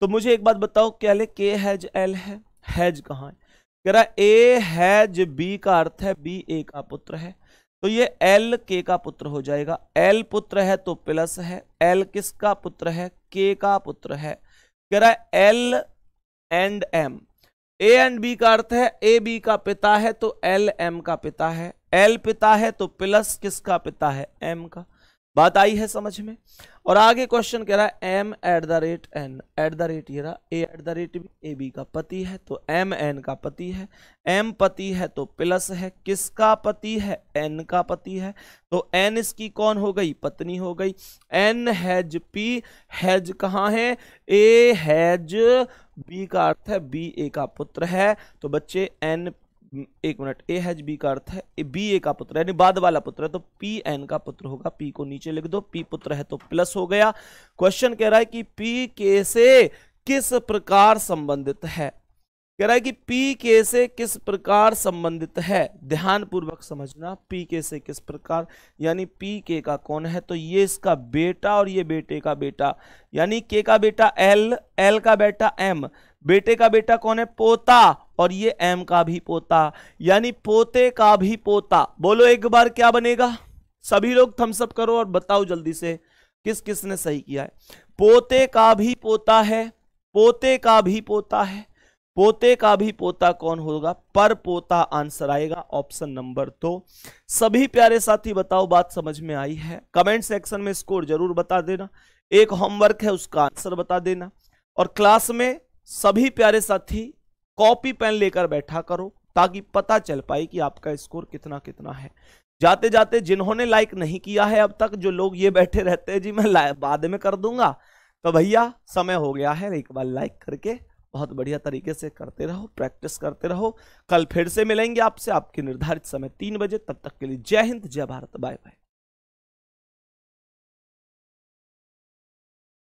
तो मुझे एक बात बताओ, क्या ले के हैज़ एल है? हैज़ कहाँ है? कह रहा ए हैज़ बी का अर्थ है बी ए का पुत्र है। तो ये एल के का पुत्र हो जाएगा। एल पुत्र है तो प्लस है। एल किसका पुत्र है? के का पुत्र है। कह रहा है L and M A and B का अर्थ है ए बी का पिता है तो एल एम का पिता है। एल पिता है तो प्लस किसका पिता है? एम का। बात आई है समझ में? और आगे क्वेश्चन कह रहा है M at the rate N at the rate ये रहा A at the rate A B का पति है तो एम एन का पति है. एम पति है तो प्लस है. किसका पति है? एन का पति है. तो एन इसकी कौन हो गई? पत्नी हो गई. एन हैज़ पी हैज़ कहाँ है? ए हैज़ बी का अर्थ है बी ए का पुत्र है. तो बच्चे एन एक मिनट ए हैज़ बी का अर्थ है बी ए का पुत्र, यानी बाद वाला पुत्र है तो पी एन का पुत्र होगा पी को नीचे लिख दो पी पुत्र है तो प्लस हो गया। क्वेश्चन कह रहा है कि पी के से किस प्रकार संबंधित है? कह रहा है कि पी के से किस प्रकार संबंधित है? ध्यान पूर्वक समझना पी के से किस प्रकार, यानी पी के का कौन है? तो ये इसका बेटा और ये बेटे का बेटा, यानी के का बेटा एल एल का बेटा एम बेटे का बेटा कौन है? पोता। और ये एम का भी पोता, यानी पोते का भी पोता। बोलो एक बार क्या बनेगा? सभी लोग थम्सअप करो और बताओ जल्दी से किस किस ने सही किया है। पोते का भी पोता है, पोते का भी पोता है, पोते का भी पोता कौन होगा? पर पोता आंसर आएगा ऑप्शन नंबर दो। सभी प्यारे साथी, बताओ बात समझ में आई है? कमेंट सेक्शन में स्कोर ज़रूर बता देना। एक होमवर्क है, उसका आंसर बता देना। और क्लास में सभी प्यारे साथी कॉपी पेन लेकर बैठा करो ताकि पता चल पाए कि आपका स्कोर कितना कितना है। जाते जाते जिन्होंने लाइक नहीं किया है अब तक, जो लोग ये बैठे रहते हैं, जी, मैं बाद में कर दूँगा। तो भैया, समय हो गया है एक बार लाइक करके बहुत बढ़िया तरीके से करते रहो प्रैक्टिस करते रहो। कल फिर से मिलेंगे आपसे, आपके निर्धारित समय तीन बजे, तब तक के लिए जय हिंद, जय भारत बाय बाय